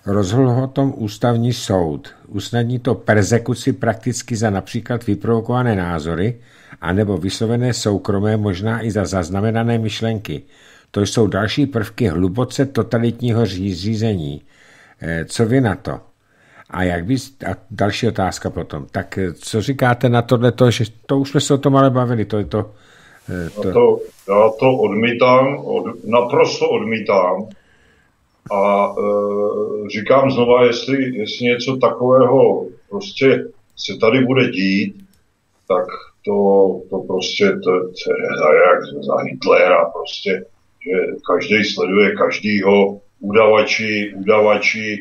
Rozhodl o tom ústavní soud. Usnadní to persekuci prakticky za například vyprovokované názory, anebo vyslovené soukromé, možná i za zaznamenané myšlenky. To jsou další prvky hluboce totalitního řízení. Eh, co vy na to? A jak bys, a další otázka potom. Tak eh, co říkáte na tohle, to, že to už jsme se o tom ale bavili, to je to... Eh, to... Já, to já to odmítám, od, naprosto odmítám a e, říkám znova, jestli, jestli něco takového prostě se tady bude dít, tak to, to prostě to, to je jak za Hitlera prostě, že každý sleduje každýho, udavači, udavači e,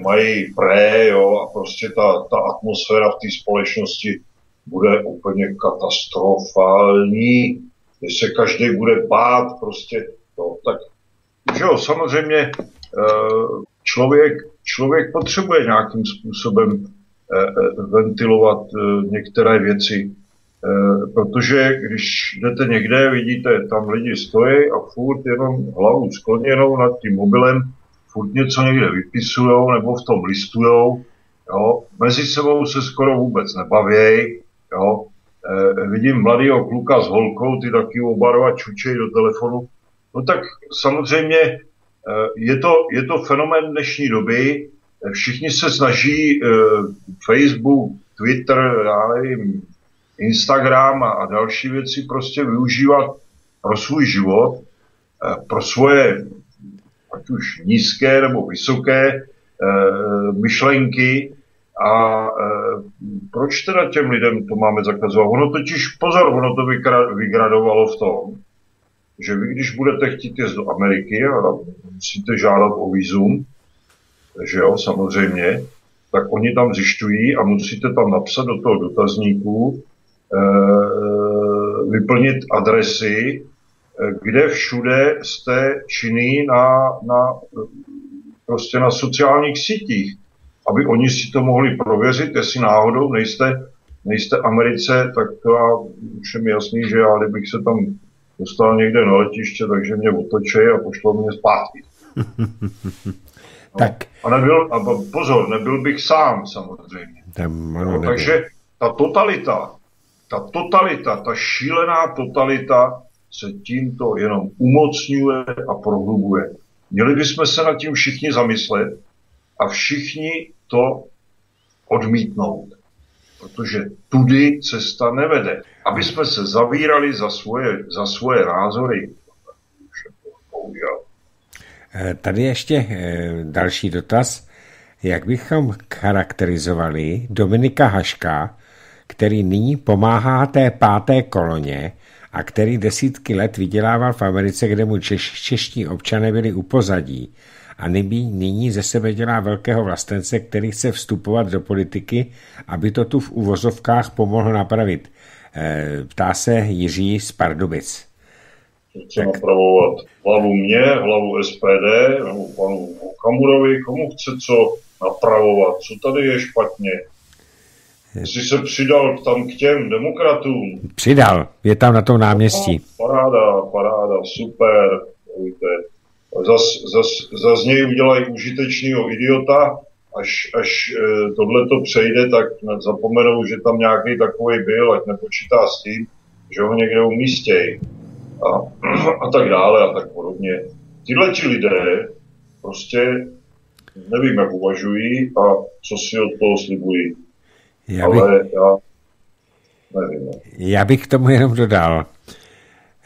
mají pré, jo, a prostě ta, ta atmosféra v té společnosti bude úplně katastrofální, když se každý bude bát prostě, no, tak že jo, samozřejmě eh, člověk, člověk potřebuje nějakým způsobem eh, eh, ventilovat některé věci, protože když jdete někde, vidíte, tam lidi stojí a furt jenom hlavu skloněnou nad tím mobilem, furt něco někde vypisují nebo v tom listujou, jo, mezi sebou se skoro vůbec nebavějí, Jo. E, vidím mladého kluka s holkou, ty taky oba dva čučej do telefonu. No tak samozřejmě e, je to, je to fenomén dnešní doby. Všichni se snaží e, Facebook, Twitter, já nevím, Instagram a, další věci prostě využívat pro svůj život, e, pro svoje ať už nízké nebo vysoké e, myšlenky a e, proč teda těm lidem to máme zakazovat? Ono totiž, pozor, ono to vygradovalo v tom, že vy, když budete chtít jít do Ameriky a musíte žádat o výzum, že jo, samozřejmě, tak oni tam zjišťují a musíte tam napsat do toho dotazníku, vyplnit adresy, kde všude jste činný na, na, prostě na sociálních sítích, aby oni si to mohli prověřit, jestli náhodou nejste, nejste Americe, tak to já, už je mi jasný, že já kdybych se tam dostal někde na letiště, takže mě otočej a pošlo mě zpátky. [laughs] tak. No, a nebyl, a pozor, nebyl bych sám samozřejmě. Tam, no, takže ta totalita, ta totalita, ta šílená totalita se tímto jenom umocňuje a prohlubuje. Měli bychom se nad tím všichni zamyslet a všichni to odmítnout. Protože tudy cesta nevede. Aby jsme se zavírali za svoje, za svoje názory. Eh, tady ještě eh, další dotaz. Jak bychom charakterizovali Dominika Haška, který nyní pomáhá té páté koloně a který desítky let vydělával v Americe, kde mu češ, čeští občané byli upozadí a nyní, nyní ze sebe dělá velkého vlastence, který chce vstupovat do politiky, aby to tu v uvozovkách pomohl napravit. E, ptá se Jiří z Pardubic. Chce tak. napravovat hlavu mě, hlavu SPD, nebo panu Kamurovi, komu chce co napravovat, co tady je špatně. Jsi se přidal tam k těm demokratům. Přidal, je tam na tom náměstí. No, paráda, paráda, super. Víte. Zas, zas, zas něj udělají užitečného idiota, až, až e, tohle to přejde, tak zapomenou, že tam nějaký takový byl, ať nepočítá s tím, že ho někde umístějí. A, [clears throat] a tak dále a tak podobně. Tyhle ti lidé prostě nevím, jak uvažují a co si od toho slibují. Já bych, Ale já nevím. No. Já bych k tomu jenom dodal,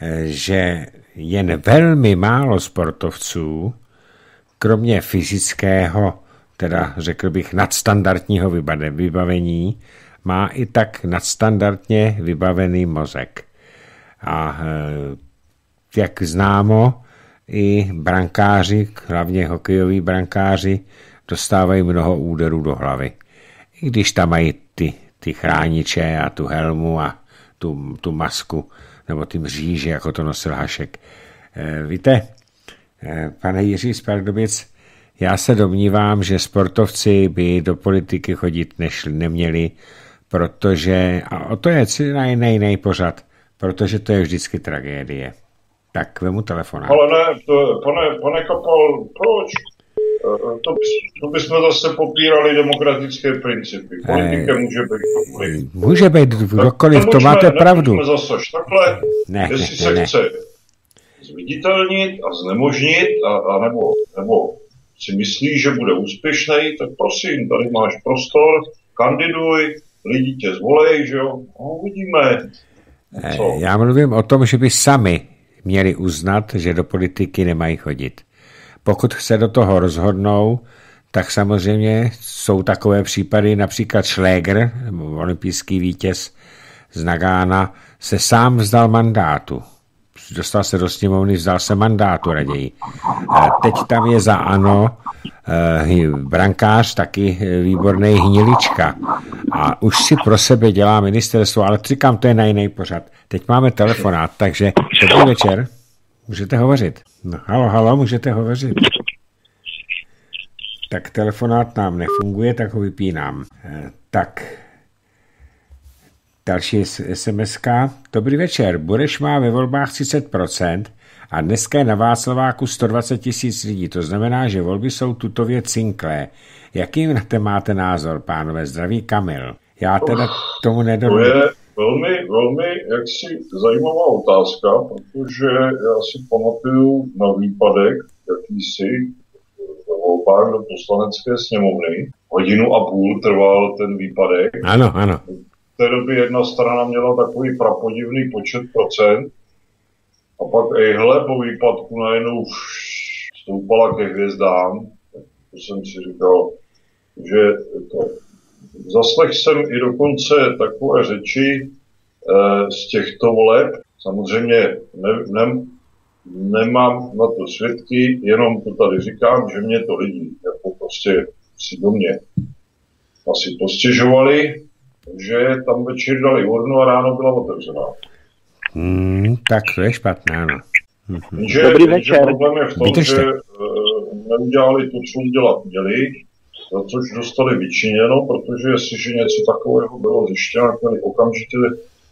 eh, že jen velmi málo sportovců, kromě fyzického, teda řekl bych nadstandardního vybavení, má i tak nadstandardně vybavený mozek. A eh, jak známo, i brankáři, hlavně hokejoví brankáři, dostávají mnoho úderů do hlavy. I když tam mají ty, ty chrániče a tu helmu a tu, tu masku, nebo ty mříže, jako to nosil Hašek. E, víte, e, pane Jiří z Pardubic, já se domnívám, že sportovci by do politiky chodit nešli, neměli, protože, a o to je jiný, jiný pořad, protože to je vždycky tragédie. Tak vemu telefon. Ale ne, to, pane, pane Kapal, proč? To, to bychom zase popírali demokratické principy. Politika může být kdokoliv. Může být kdokoliv, to máte pravdu. zase takhle, ne, jestli ne, se ne. chce zviditelnit a znemožnit, a, a nebo, nebo si myslí, že bude úspěšný, tak prosím, tady máš prostor, kandiduj, lidi tě zvolej, že jo, no, uvidíme. Co? Já mluvím o tom, že by sami měli uznat, že do politiky nemají chodit. Pokud se do toho rozhodnou, tak samozřejmě jsou takové případy, například Schläger, olympijský vítěz z Nagána, se sám vzdal mandátu. Dostal se do sněmovny, vzdal se mandátu raději. Teď tam je za ANO eh, brankář, taky výborný Hnilička. A už si pro sebe dělá ministerstvo, ale říkám, to je na jiný pořad. Teď máme telefonát, takže dobrý večer. Můžete hovořit. No, halo, halo, můžete hovořit. Tak telefonát nám nefunguje, tak ho vypínám. Eh, tak, další sms -ka. Dobrý večer, Bureš má ve volbách 30% a dneska je na Václaváku 120 tisíc lidí. To znamená, že volby jsou tutově cinklé. Jaký na to máte názor, pánové? Zdraví Kamil. Já teda tomu nedovím. To je, velmi, velmi jaksi zajímavá otázka, protože já si pamatuju na výpadek jakýsi ve volbách do poslanecké sněmovny. Hodinu a půl trval ten výpadek. Ano, ano. V té době jedna strana měla takový prapodivný počet procent a pak ejhle po výpadku najednou stoupala ke hvězdám. To jsem si říkal, že to Zaslech jsem i dokonce takové řeči e, z těchto voleb. Samozřejmě ne, ne, nemám na to svědky, jenom to tady říkám, že mě to lidi jako prostě si do mě asi postěžovali, že tam večer dali urnu a ráno byla otevřená. Hmm, tak to je špatné, ano. Mhm. Že, Dobrý večer. Že problém je v tom, Vydržte. že uh, neudělali to, co udělat měli, za což dostali vyčiněno, protože jestliže něco takového bylo zjištěno, tak měli okamžitě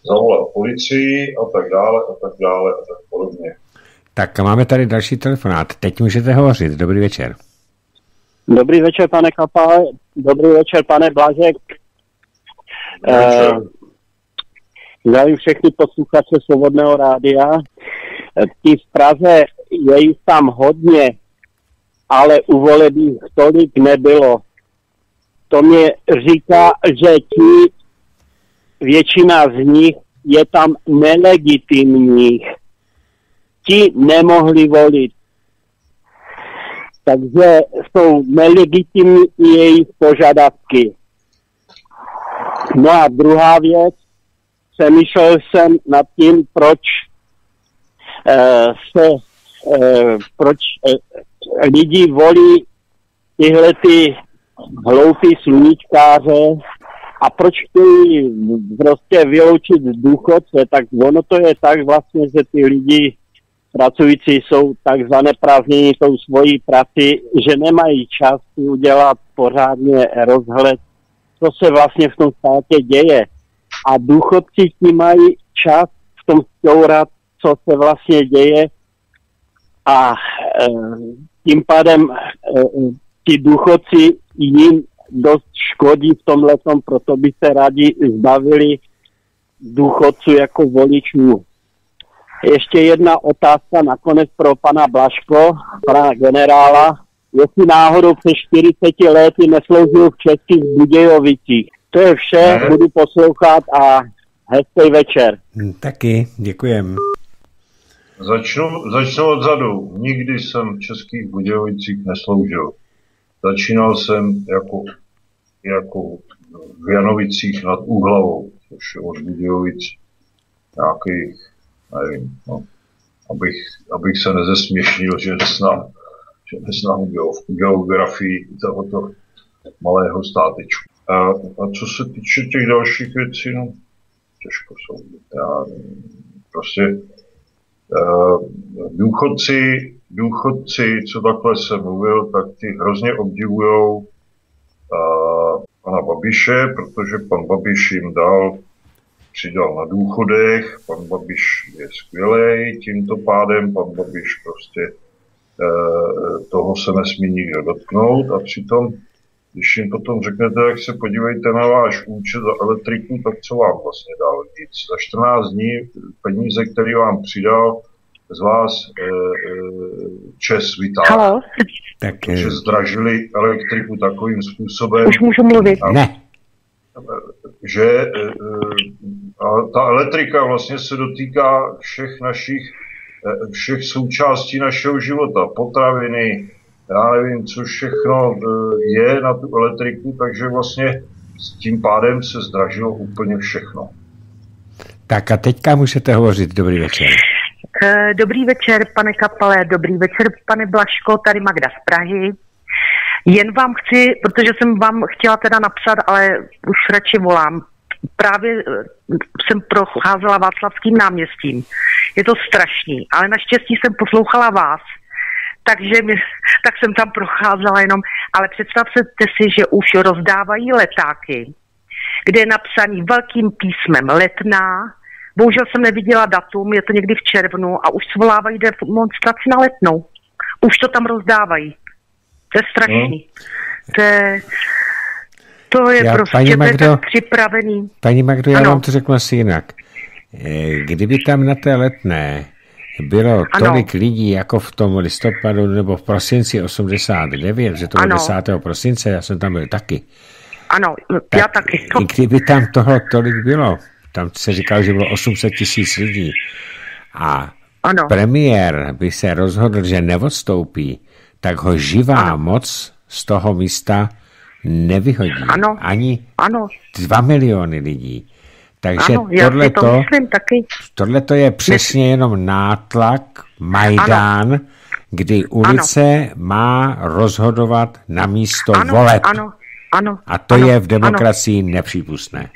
zavolat policii a tak dále a tak dále a tak podobně. Tak máme tady další telefonát. Teď můžete hovořit. Dobrý večer. Dobrý večer, pane Kapale. Dobrý večer, pane Blažek. Uh, zdravím všechny posluchače Svobodného rádia. Eh, ty v Praze je jich tam hodně, ale u volebních tolik nebylo to mě říká, že ti, většina z nich je tam nelegitimních. Ti nemohli volit. Takže jsou nelegitimní jejich požadavky. No a druhá věc, přemýšlel jsem nad tím, proč uh, se, uh, proč uh, lidi volí tyhle ty hloupý sluníčkáře a proč chtějí prostě vyloučit důchodce, tak ono to je tak vlastně, že ty lidi pracující jsou tak zaneprázdněni tou svojí práci, že nemají čas udělat pořádně rozhled, co se vlastně v tom státě děje. A důchodci ti mají čas v tom zkourat, co se vlastně děje a e, tím pádem e, ti důchodci jim dost škodí v tomhle, proto by se rádi zbavili důchodců jako voličů. Ještě jedna otázka nakonec pro pana Blaško, pana generála. Jestli náhodou přes 40 lety nesloužil v Českých Budějovicích. To je vše, ne. budu poslouchat a hezký večer. Hm, taky, děkujem. Začnu, začnu odzadu. Nikdy jsem v Českých Budějovicích nesloužil. Začínal jsem jako, jako v Janovicích nad Úhlavou, což je od Budějovic nějakých, nevím, no, abych, abych se nezesměšnil, že neznám, že neznám geografii tohoto malého státečku. A, a co se týče těch dalších věcí, no, těžko jsou. Já, prostě důchodci důchodci, co takhle se mluvil, tak ti hrozně obdivují uh, pana Babiše, protože pan Babiš jim dal, přidal na důchodech, pan Babiš je skvělý, tímto pádem pan Babiš prostě uh, toho se nesmí nikdo dotknout a přitom když jim potom řeknete, jak se podívejte na váš účet za elektriku, tak co vám vlastně dal? Nic. Za 14 dní peníze, které vám přidal, z vás e, e, Čes vytáhl. Tak, že eh, zdražili elektriku takovým způsobem. Už můžu mluvit. A, ne. Že e, a ta elektrika vlastně se dotýká všech našich, všech součástí našeho života. Potraviny, já nevím, co všechno je na tu elektriku, takže vlastně s tím pádem se zdražilo úplně všechno. Tak a teďka můžete hovořit. Dobrý večer. Eh, dobrý večer, pane Kapale, dobrý večer, pane Blaško, tady Magda z Prahy. Jen vám chci, protože jsem vám chtěla teda napsat, ale už radši volám. Právě eh, jsem procházela Václavským náměstím. Je to strašný, ale naštěstí jsem poslouchala vás, takže mi, tak jsem tam procházela jenom. Ale představte si, že už rozdávají letáky, kde je napsaný velkým písmem letná, Bohužel jsem neviděla datum, je to někdy v červnu a už svolávají demonstraci na letnou. Už to tam rozdávají. To je strašný. Hmm. To je... To je Já, prostě paní Magdo- připravený. Paní Magdo, já Ano. vám to řeknu asi jinak. Eh, Kdyby tam na té letné bylo Ano. tolik lidí jako v tom listopadu nebo v prosinci 89, že to bylo Ano. 10. prosince, já jsem tam byl taky. Ano, já taky. I kdyby tam toho tolik bylo, tam se říkalo, že bylo 800 tisíc lidí a Ano. premiér by se rozhodl, že neodstoupí, tak ho živá Ano. moc z toho místa nevyhodí. Ano. Ani Ano, dva miliony lidí. Takže ano, tohle to to, myslím taky. tohle to je přesně jenom nátlak, Majdán, kdy ulice má rozhodovat na místo Ano, voleb. ano, ano. A to ano, je v demokracii nepřípustné.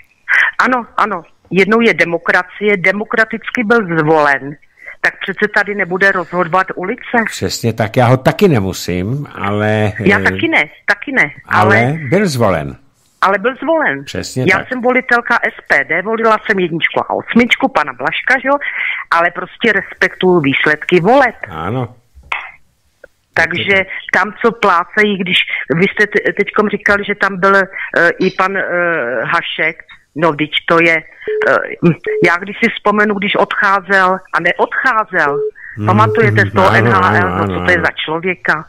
Ano, ano. Jednou je demokracie, demokraticky byl zvolen, tak přece tady nebude rozhodovat ulice. Přesně tak, já ho taky nemusím, ale, Já eh, taky ne, taky ne, ale ale, byl zvolen. Ale byl zvolen. Přesně Já tak. jsem volitelka SPD, volila jsem jedničku a osmičku pana Blaška, že jo, ale prostě respektuju výsledky voleb. Ano, Takže tam, co plácají, když vy jste te- teďkom říkali, že tam byl uh, i pan uh, Hašek, no teď to je, uh, já když si vzpomenu, když odcházel a neodcházel, Hmm, pamatujete z toho ano, NHL, ano, no co to je za člověka?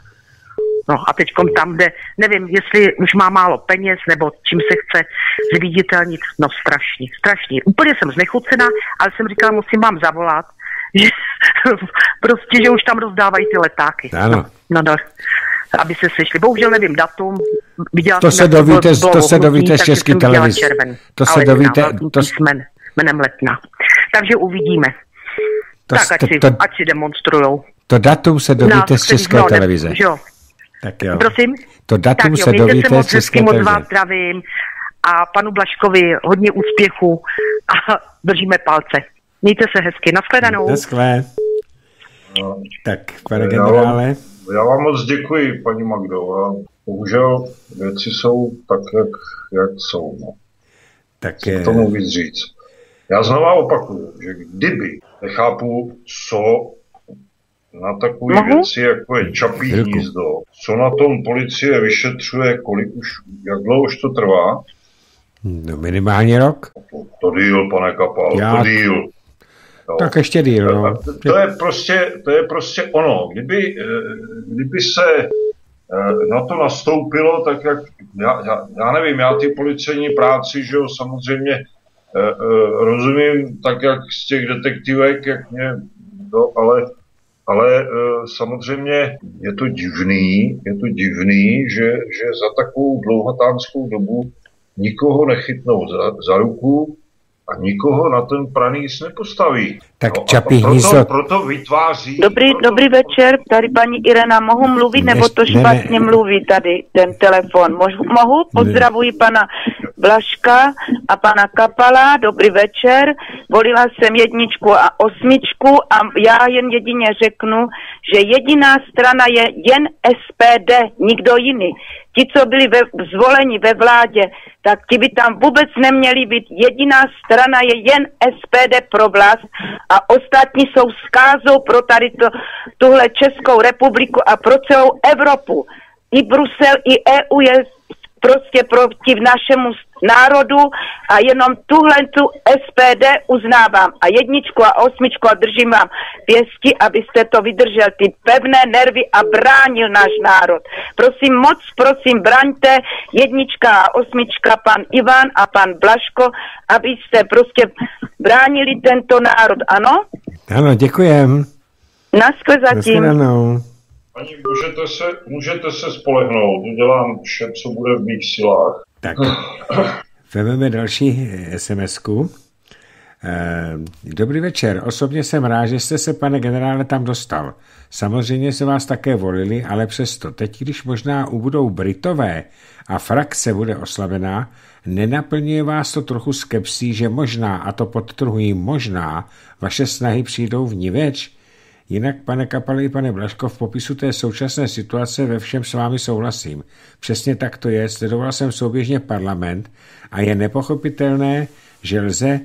No a teďkom tam jde, nevím, jestli už má málo peněz, nebo čím se chce zviditelnit, no strašný, strašný. Úplně jsem znechucená, ale jsem říkala, musím vám zavolat, [laughs] že prostě, že už tam rozdávají ty letáky. Ano. No, no, no, aby se sešli. Bohužel nevím datum. Viděla To jsem, se dovíte- bylo to se dovíte z České televize. Červen, To se dovíte- to- písmen, jménem Letna. Takže uvidíme. to, tak ať to, si, to, ať si demonstrujou. to datum se dovíte z který- České no, ne- televize. že Jo. Tak jo. Prosím? To datum tak jo, se dovíte se moc hezky, moc vás zdravím a panu Blaškovi hodně úspěchu a [laughs] držíme palce. Mějte se hezky. Naschledanou. Neskle. Tak, pane Já generále, vám, já vám moc děkuji, paní Magdo. A bohužel věci jsou tak, jak, jak jsou. No. tak K eh, tomu víc říct. Já znova opakuju, že kdyby, nechápu, co na takové Mohu? věci, jako je čapí hnízdo, co na tom policie vyšetřuje, kolik už, jak dlouho už to trvá, no minimálně rok, to, to díl, pane Kapal, Já- to díl. Jo. tak ještě díl, no. to- To je prostě, to je prostě ono. Kdyby, eh, kdyby se eh, na to nastoupilo, tak jak, já, já, já nevím, já ty policejní práci, že jo, samozřejmě eh, eh, rozumím tak, jak z těch detektivek, jak mě, no, ale, ale eh, samozřejmě je to divný, je to divný, že, že za takovou dlouhatánskou dobu nikoho nechytnou za, za ruku a nikoho na ten pranýs nepostaví. Tak No, Čapí proto, hnízdo- Proto vytváří... Dobrý, proto, dobrý večer, tady paní Irena, mohu mluvit, Ne, nebo to ne, ne. špatně mluví tady ten telefon? Mož, mohu? Pozdravuji pana Blaška a pana Kapala, dobrý večer. Volila jsem jedničku a osmičku a já jen jedině řeknu, že jediná strana je jen SPD, nikdo jiný. Ti, co byli ve, zvoleni ve vládě, tak ti by tam vůbec neměli být. Jediná strana je jen SPD pro vlast a ostatní jsou zkázou pro tady to, tuhle Českou republiku a pro celou Evropu. I Brusel, i EU je prostě proti našemu národu a jenom tuhle tu SPD uznávám. A jedničku a osmičku a držím vám pěsti, abyste to vydržel, ty pevné nervy a bránil náš národ. Prosím, moc prosím, braňte jednička a osmička, pan Ivan a pan Blaško, abyste prostě bránili tento národ, ano? Ano, děkujem. Naskle zatím. Nashledanou. Paní, můžete se, můžete se spolehnout, udělám vše, co bude v mých silách. Tak, vezmeme další eh, SMS-ku. Eh, Dobrý večer. Osobně jsem rád, že jste se, pane generále, tam dostal. Samozřejmě se vás také volili, ale přesto, teď, když možná ubudou Britové a frakce bude oslabená, nenaplňuje vás to trochu skepsí, že možná, a to podtrhují možná, vaše snahy přijdou v ní věč? Jinak, pane Kapale i pane Blaško, v popisu té současné situace ve všem s vámi souhlasím. Přesně tak to je, sledoval jsem souběžně parlament a je nepochopitelné, že lze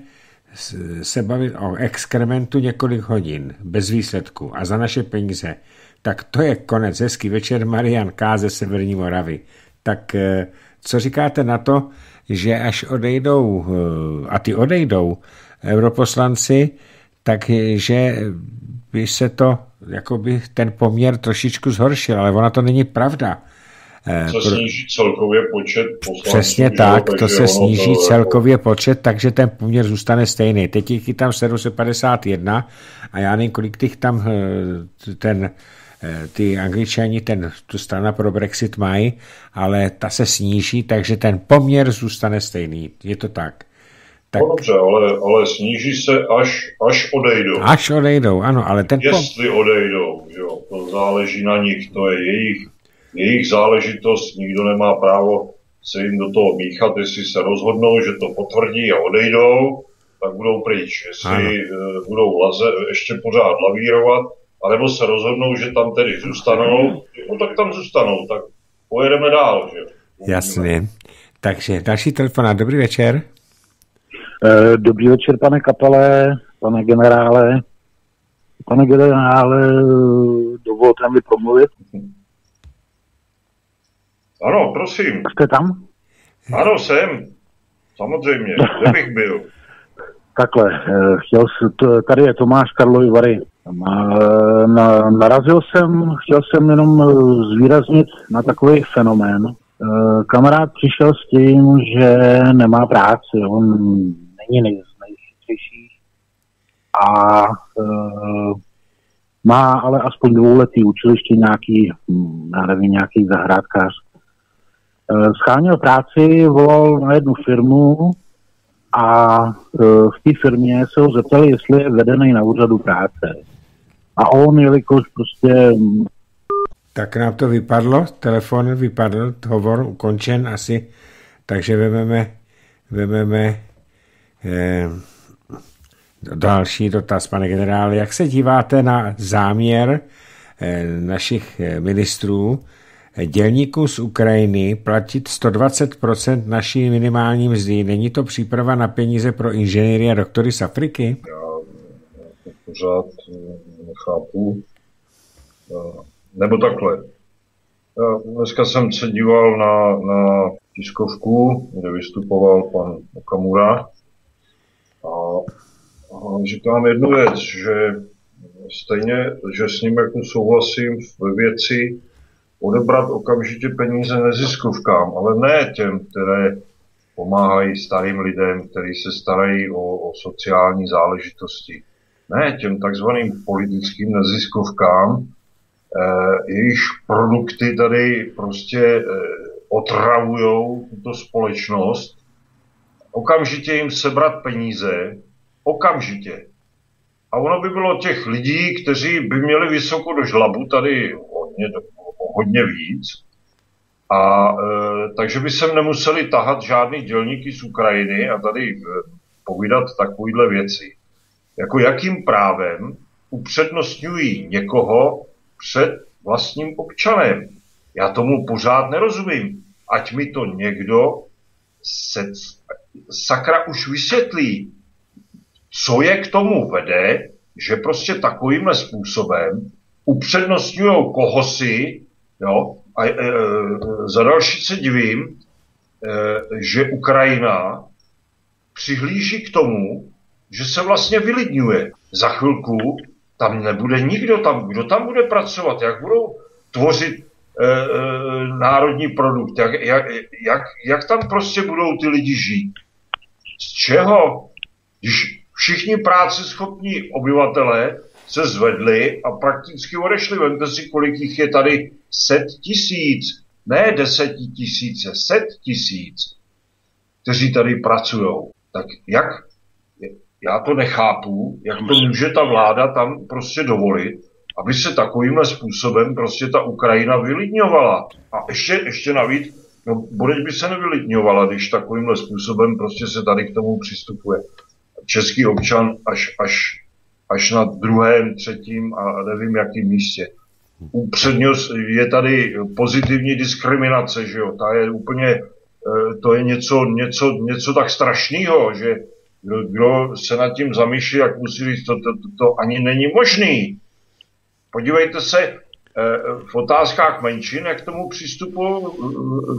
se bavit o exkrementu několik hodin, bez výsledku a za naše peníze. Tak to je konec. Hezký večer, Marian K. ze Severní Moravy. Tak eh, co říkáte na to, že až odejdou, eh, a ty odejdou, europoslanci, takže by se to, jako by ten poměr trošičku zhoršil, ale ona to není pravda. Se eh, sníží celkově počet poslanců. Přesně tak, to se sníží to jako- celkově jako... počet, takže ten poměr zůstane stejný. Teď jich tam 751 a já nevím, kolik těch tam eh, ten, eh, ty angličani, ten, tu strana pro Brexit mají, ale ta se sníží, takže ten poměr zůstane stejný. Je to tak. Tak... No dobře, ale, ale sníží se až, až odejdou. Až odejdou, ano, ale ten... Jestli odejdou, jo, to záleží na nich, to je jejich jejich záležitost, nikdo nemá právo se jim do toho míchat, jestli se rozhodnou, že to potvrdí a odejdou, tak budou pryč. Jestli ano. Eh, budou laze, ještě pořád lavírovat, anebo se rozhodnou, že tam tedy zůstanou, no tak tam zůstanou, tak pojedeme dál. Že? Jasně. Takže další telefon. Dobrý večer. Eh, dobrý večer, pane kapele, pane generále. Pane generále, dovolte mi promluvit. Ano, prosím. Jste tam? Ano, jsem. Samozřejmě, [laughs] kde bych byl? Takhle, eh, chtěl, tady je Tomáš Karlovy Vary. Na, narazil jsem, chtěl jsem jenom eh, zvýraznit na takový fenomén. Eh, kamarád přišel s tím, že nemá práci, on není nej, nejchytřejší a má ale aspoň dvouletý učiliště nějaký, hm, já nevím, nějaký zahrádkář Eh, scháněl práci, volal na jednu firmu a eh, v té firmě se ho zeptali, jestli je vedený na úřadu práce. A on, jelikož prostě... Tak nám to vypadlo, telefon vypadl, hovor ukončen asi, takže vememe, vememe další dotaz, pane generále. Jak se díváte na záměr eh, našich eh, ministrů dělníků z Ukrajiny platit 120% naší minimální mzdy. Není to příprava na peníze pro inženýry a doktory z Afriky? Já pořád eh, nechápu. Eh, nebo takhle. Já dneska jsem se díval na, na tiskovku, kde vystupoval pan Okamura a, a říkám jednu věc, že stejně, že s ním jako souhlasím ve věci, odebrat okamžitě peníze neziskovkám, ale ne těm, které pomáhají starým lidem, kteří se starají o, o sociální záležitosti. Ne těm takzvaným politickým neziskovkám, eh, jejichž produkty tady prostě eh, otravují tuto společnost, okamžitě jim sebrat peníze, okamžitě. A ono by bylo těch lidí, kteří by měli vysoko do žlabu, tady hodně hodně víc. A e, takže by sem nemuseli tahat žádný dělníky z Ukrajiny a tady e, povídat takovýhle věci. Jako jakým právem upřednostňují někoho před vlastním občanem. Já tomu pořád nerozumím. Ať mi to někdo se, sakra už vysvětlí, co je k tomu vede, že prostě takovýmhle způsobem upřednostňují kohosi Jo? A e, e, za další se divím, e, že Ukrajina přihlíží k tomu, že se vlastně vylidňuje. Za chvilku tam nebude nikdo tam, kdo tam bude pracovat, jak budou tvořit národní produkt, jak, jak, jak, jak tam prostě budou ty lidi žít. Z čeho? Když všichni práce schopní obyvatelé se zvedli a prakticky odešli. Vemte si, kolik jich je tady set tisíc, ne tisíce, set tisíc, kteří tady pracují. Tak jak, já to nechápu, jak to může ta vláda tam prostě dovolit, aby se takovýmhle způsobem prostě ta Ukrajina vylidňovala. A ještě, ještě navíc, no bude by se nevylidňovala, když takovýmhle způsobem prostě se tady k tomu přistupuje. Český občan až, až, až na druhém, třetím a nevím jakým místě upřednost, je tady pozitivní diskriminace, že jo, ta je úplně, eh, to je něco, něco, něco tak strašného, že kdo, kdo se nad tím zamýšlí, jak musí říct, to, to, to, to ani není možný. Podívejte se, v otázkách menšin, jak k tomu přístupu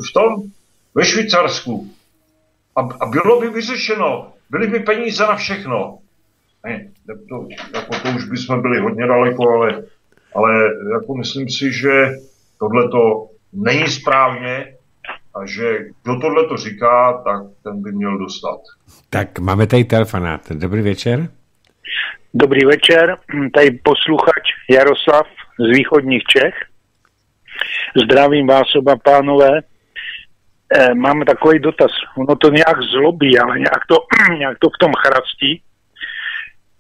v tom, ve Švýcarsku. A, a bylo by vyřešeno, byly by peníze na všechno. Ne, to, jako to už bychom byli hodně daleko, ale, ale jako myslím si, že tohle to není správně a že kdo tohle to říká, tak ten by měl dostat. Tak máme tady telefonát. Dobrý večer. Dobrý večer, tady posluchač Jaroslav z východních Čech. Zdravím vás oba pánové. E, mám takový dotaz. Ono to nějak zlobí, ale nějak to, [clears throat] nějak to v tom chrastí.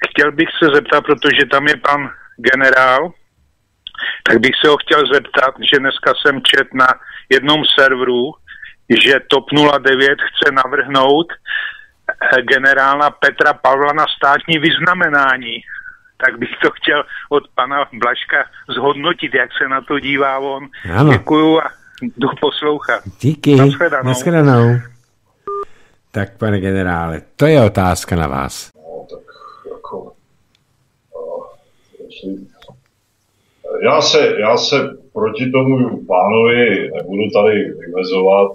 Chtěl bych se zeptat, protože tam je pan generál, tak bych se ho chtěl zeptat, že dneska jsem čet na jednom serveru, že TOP 09 chce navrhnout generála Petra Pavla na státní vyznamenání. Tak bych to chtěl od pana Blaška zhodnotit, jak se na to dívá on. Ano. Děkuju a jdu poslouchat. Díky. Naschledanou. Naschledanou. Tak, pane generále, to je otázka na vás. No, tak jako... Uh, já se, já se proti tomu pánovi nebudu tady vymezovat,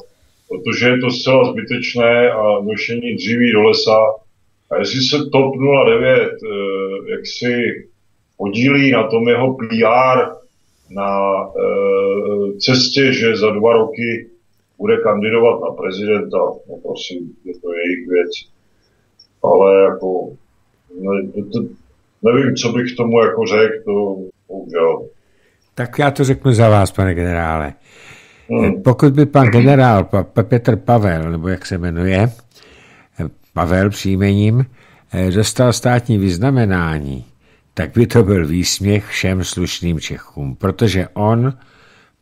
protože je to zcela zbytečné a nošení dříví do lesa. A jestli se TOP 09 eh, jak si podílí na tom jeho PR, na eh, cestě, že za dva roky bude kandidovat na prezidenta, no prosím, je to jejich věc. Ale jako, ne, to, nevím, co bych tomu jako řekl, to bohužel. Tak já to řeknu za vás, pane generále. Hmm. Pokud by pan generál pa, Petr Pavel, nebo jak se jmenuje, Pavel příjmením, eh, dostal státní vyznamenání, tak by to byl výsměch všem slušným Čechům, protože on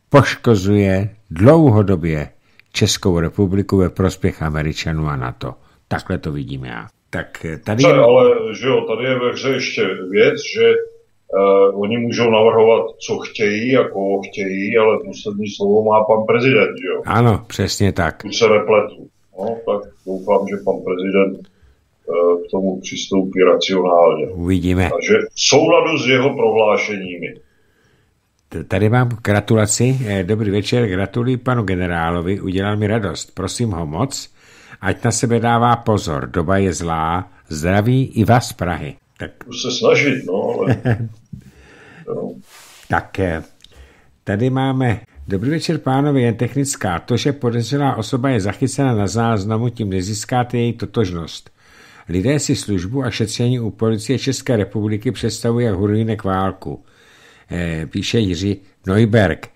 poškozuje dlouhodobě Českou republiku ve prospěch Američanů a NATO. Takhle to vidím já. Tak eh, tady... Ale že jo, tady je ve hře ještě věc, že Uh, oni můžou navrhovat, co chtějí a koho chtějí, ale poslední slovo má pan prezident, že jo? Ano, přesně tak. Tu se nepletu. No, tak doufám, že pan prezident uh, k tomu přistoupí racionálně. Uvidíme. Takže v souladu s jeho prohlášeními. Tady mám gratulaci. Eh, dobrý večer, gratuluji panu generálovi, udělal mi radost. Prosím ho moc, ať na sebe dává pozor. Doba je zlá. Zdraví i vás Prahy. Tak... Už se snažit, no, ale... [laughs] no. tak tady máme Dobrý večer, pánové, jen technická. To, že podezřelá osoba je zachycena na záznamu, tím nezískáte její totožnost. Lidé si službu a šetření u policie České republiky představují jak hurvínek válku. E, píše Jiří Neuberg.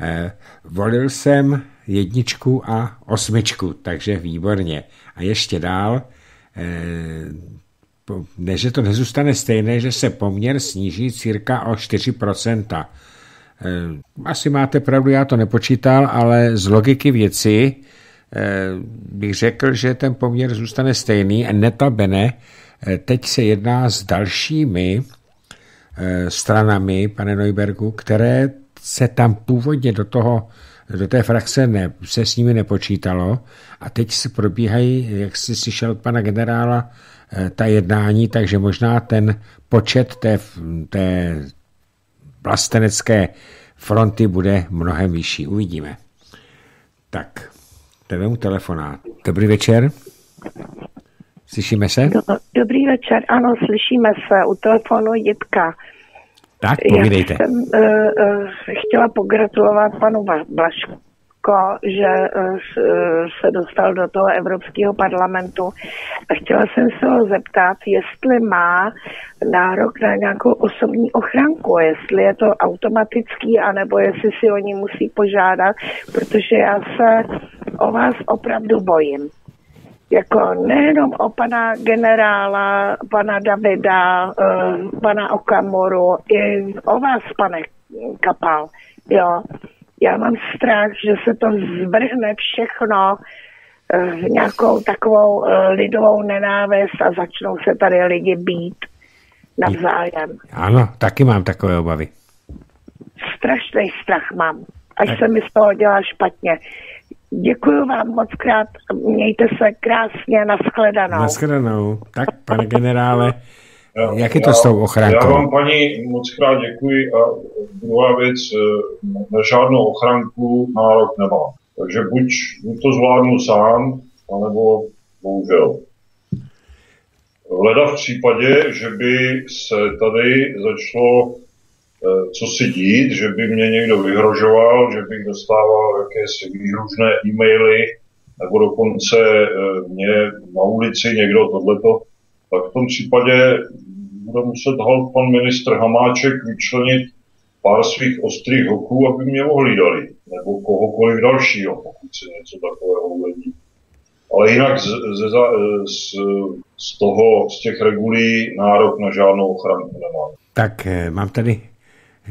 E, volil jsem jedničku a osmičku, takže výborně. A ještě dál, e, ne, že to nezůstane stejné, že se poměr sníží cirka o 4%. Eh, asi máte pravdu, já to nepočítal, ale z logiky věci eh, bych řekl, že ten poměr zůstane stejný. Netabene, eh, teď se jedná s dalšími stranami, pane Neubergu, které se tam původně do toho do té frakce ne, se s nimi nepočítalo a teď se probíhají, jak jsi slyšel od pana generála, ta jednání, takže možná ten počet té, té vlastenecké fronty bude mnohem vyšší. Uvidíme. Tak, jdeme telefonát. Dobrý večer. Slyšíme se? Dobrý večer, ano, slyšíme se. U telefonu Jitka. Tak, povídejte. Já jsem uh, uh, chtěla pogratulovat panu Blašku Rusko, že eh, eh, se dostal do toho Evropského parlamentu. A chtěla jsem se ho zeptat, jestli má nárok na nějakou osobní ochranku, jestli je to automatický, anebo jestli si o ní musí požádat, protože já se o vás opravdu bojím jako nejenom o pana generála, pana Davida, eh, pana Okamoru, i o vás, pane Kapal. Jo, já mám strach, že se to zvrhne všechno eh, v nějakou takovou eh, lidovou nenávist a začnou se tady lidi být navzájem. Ano, taky mám takové obavy. Strašný strach mám, až tak. se mi z toho dělá špatně. Děkuji vám moc krát, mějte se krásně, nashledanou. Nashledanou. Tak, pane generále, Já, Jak je to já, s tou ochránkou? Já vám, paní, moc krát děkuji a druhá věc, eh, na žádnou ochránku nárok nemám. Takže buď, buď to zvládnu sám, anebo bohužel. Leda v případě, že by se tady začalo eh, co si dít, že by mě někdo vyhrožoval, že bych dostával jakési výhružné e-maily, nebo dokonce eh, mě na ulici někdo tohleto, tak v tom případě bude muset halt pan ministr Hamáček vyčlenit pár svých ostrých hoků, aby mě mohli dali, nebo kohokoliv dalšího, pokud se něco takového uvedí. Ale jinak z, z, z, z toho, z těch regulí nárok na žádnou ochranu nemám. Tak eh, mám tady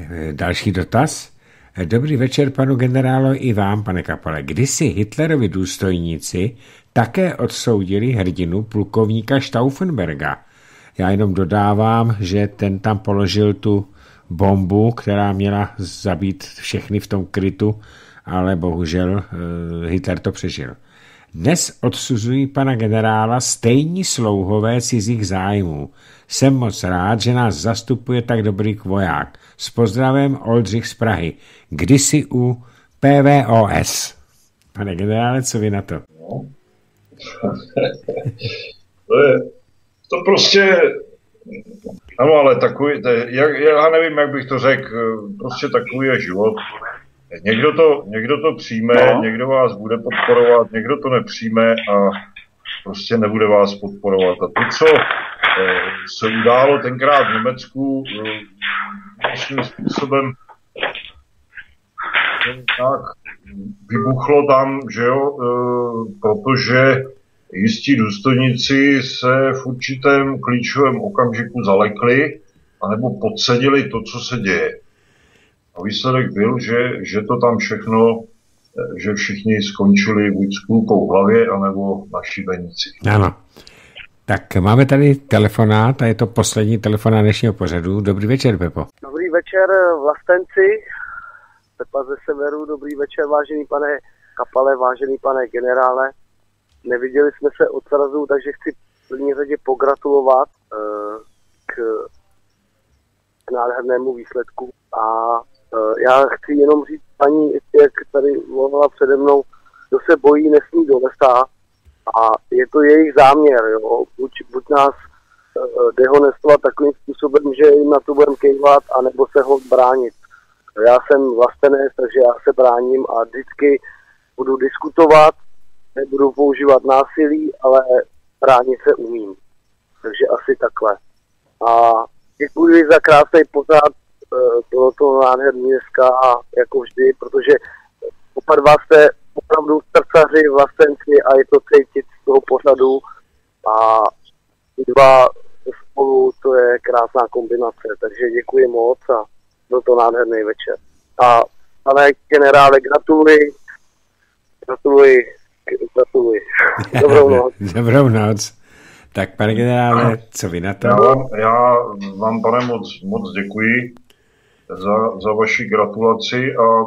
eh, další dotaz. Dobrý večer panu generálo i vám, pane Kapale. Kdysi Hitlerovi důstojníci také odsoudili hrdinu plukovníka Stauffenberga. Já jenom dodávám, že ten tam položil tu bombu, která měla zabít všechny v tom krytu, ale bohužel eh, Hitler to přežil. Dnes odsuzují pana generála stejní slouhové cizích zájmů. Jsem moc rád, že nás zastupuje tak dobrý voják. S pozdravem Oldřich z Prahy. Kdysi u PVOS. Pane generále, co vy na to? No. [laughs] [laughs] to, je, to prostě ano, ale takový, to, jak, já nevím, jak bych to řekl, prostě takový je život. Někdo to, někdo to přijme, no. někdo vás bude podporovat, někdo to nepřijme a prostě nebude vás podporovat. A to, co eh, se událo tenkrát v Německu, vlastně způsobem tak vybuchlo tam, že jo, eh, protože jistí důstojníci se v určitém klíčovém okamžiku zalekli anebo podcenili to, co se děje. A výsledek byl, že, že to tam všechno, že všichni skončili buď s kulkou v hlavě, anebo na šibenici. Ano. Tak máme tady telefonát a je to poslední telefonát dnešního pořadu. Dobrý večer, Pepo. Dobrý večer, vlastenci. Pepa ze severu. Dobrý večer, vážený pane Kapale, vážený pane generále. Neviděli jsme se od srazu, takže chci v první řadě pogratulovat k, k nádhernému výsledku. A uh, já chci jenom říct paní, jak tady volala přede mnou, kdo se bojí, nesmí do lesa. A je to jejich záměr, jo. Buď, buď nás uh, dehonestovat takovým způsobem, že jim na to budeme kejvat, anebo se ho bránit. Já jsem vlastenec, takže já se bráním a vždycky budu diskutovat nebudu používat násilí, ale bránit se umím. Takže asi takhle. A děkuji za krásný pořád, eh, bylo to nádherný dneska a jako vždy, protože oba dva jste opravdu srdcaři, vlastenci a je to cítit z toho pořadu a dva spolu to je krásná kombinace, takže děkuji moc a byl to nádherný večer. A pane generále, gratuluji, gratuluji gratuluji. [laughs] Dobrou noc. Dobrou noc. Tak, pane generále, co vy na to? Já vám, já vám pane, moc, moc děkuji za, za vaši gratulaci a [laughs]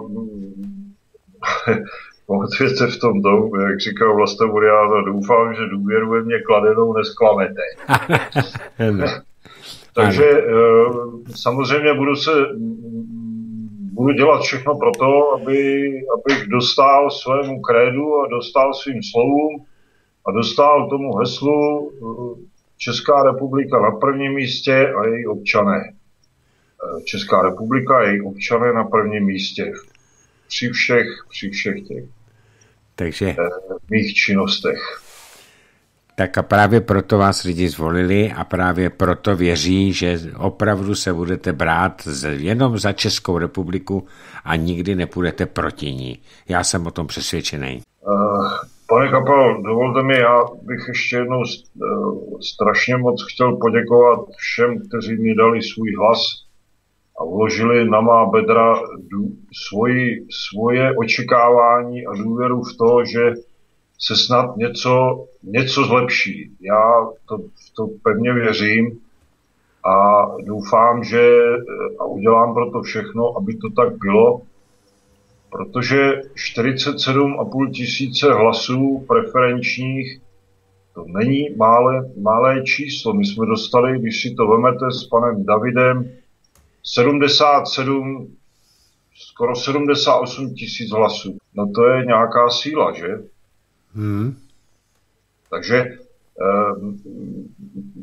pamatujete v tom domu, jak říkal vlastně Buriáza, doufám, že důvěru ve mě kladenou nesklamete. [laughs] Takže ano. Eh, samozřejmě budu se budu dělat všechno pro to, aby, abych dostal svému krédu a dostal svým slovům a dostal tomu heslu eh, Česká republika na prvním místě a její občané. Eh, Česká republika a její občané na prvním místě. Při všech, při všech těch Takže... Eh, mých činnostech tak a právě proto vás lidi zvolili a právě proto věří, že opravdu se budete brát jenom za Českou republiku a nikdy nepůjdete proti ní. Já jsem o tom přesvědčený. Uh, pane Kapel, dovolte mi, já bych ještě jednou uh, strašně moc chtěl poděkovat všem, kteří mi dali svůj hlas a vložili na má bedra svoji, svoje očekávání a důvěru v to, že se snad něco, něco zlepší. Já to, to pevně věřím a doufám, že a udělám pro to všechno, aby to tak bylo, protože 47,5 tisíce hlasů preferenčních, To není malé, malé číslo. My jsme dostali, když si to vemete s panem Davidem, 77, skoro 78 tisíc hlasů. No to je nějaká síla, že? Hmm. Takže eh,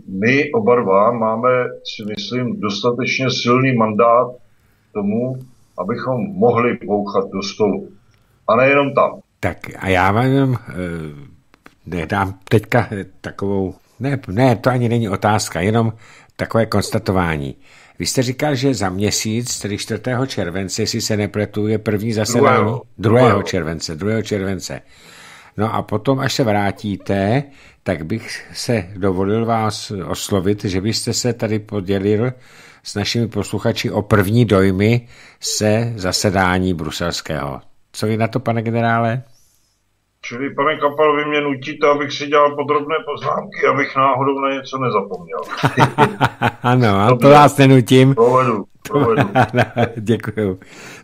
my oba dva máme, si myslím, dostatečně silný mandát tomu, abychom mohli bouchat do stolu. A nejenom tam. Tak a já vám jenom eh, dám teďka takovou, ne, ne, to ani není otázka, jenom takové konstatování. Vy jste říkal, že za měsíc, tedy 4. července, jestli se nepletu, je první zasedání 2. 2. července, 2. července. No a potom, až se vrátíte, tak bych se dovolil vás oslovit, že byste se tady podělil s našimi posluchači o první dojmy se zasedání bruselského. Co vy na to, pane generále? Čili, pane Kapal, vy mě nutíte, abych si dělal podrobné poznámky, abych náhodou na něco nezapomněl. [laughs] ano, a to vás nenutím. Provedu, provedu. [laughs] Děkuju.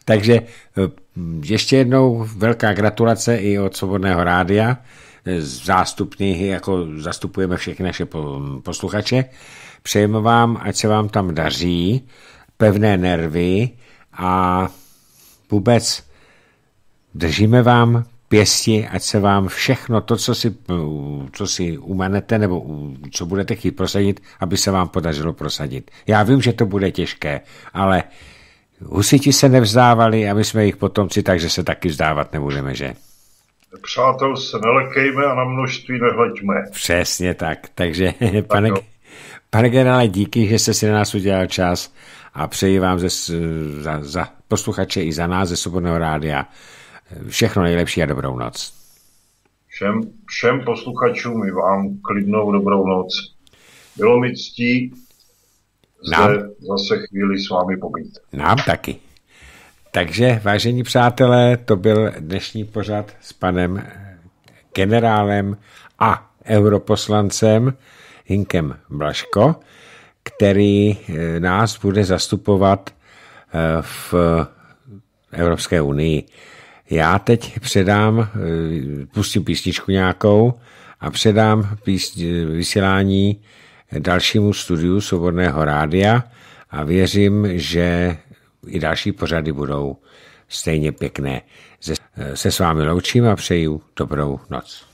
Takže eh, ještě jednou velká gratulace i od Svobodného rádia. Zástupní, jako zastupujeme všechny naše posluchače. Přejeme vám, ať se vám tam daří, pevné nervy a vůbec držíme vám pěsti, ať se vám všechno to, co si, co si umanete nebo co budete chtít prosadit, aby se vám podařilo prosadit. Já vím, že to bude těžké, ale husiti se nevzdávali a my jsme jich potomci, takže se taky vzdávat nebudeme, že? Přátel se nelekejme a na množství nehleďme. Přesně tak. Takže, [laughs] pane, pane generále, díky, že jste si na nás udělal čas a přeji vám ze, za, za posluchače i za nás ze Svobodného rádia všechno nejlepší a dobrou noc. Všem, všem posluchačům i vám klidnou dobrou noc. Bylo mi ctí zde Nám? zase chvíli s vámi pobít. Nám taky. Takže, vážení přátelé, to byl dnešní pořad s panem generálem a europoslancem Hinkem Blaško, který eh, nás bude zastupovat eh, v Evropské unii. Já teď předám, eh, pustím písničku nějakou a předám pís, vysílání dalšímu studiu Svobodného rádia a věřím, že i další pořady budou stejně pěkné. Se, s vámi loučím a přeju dobrou noc.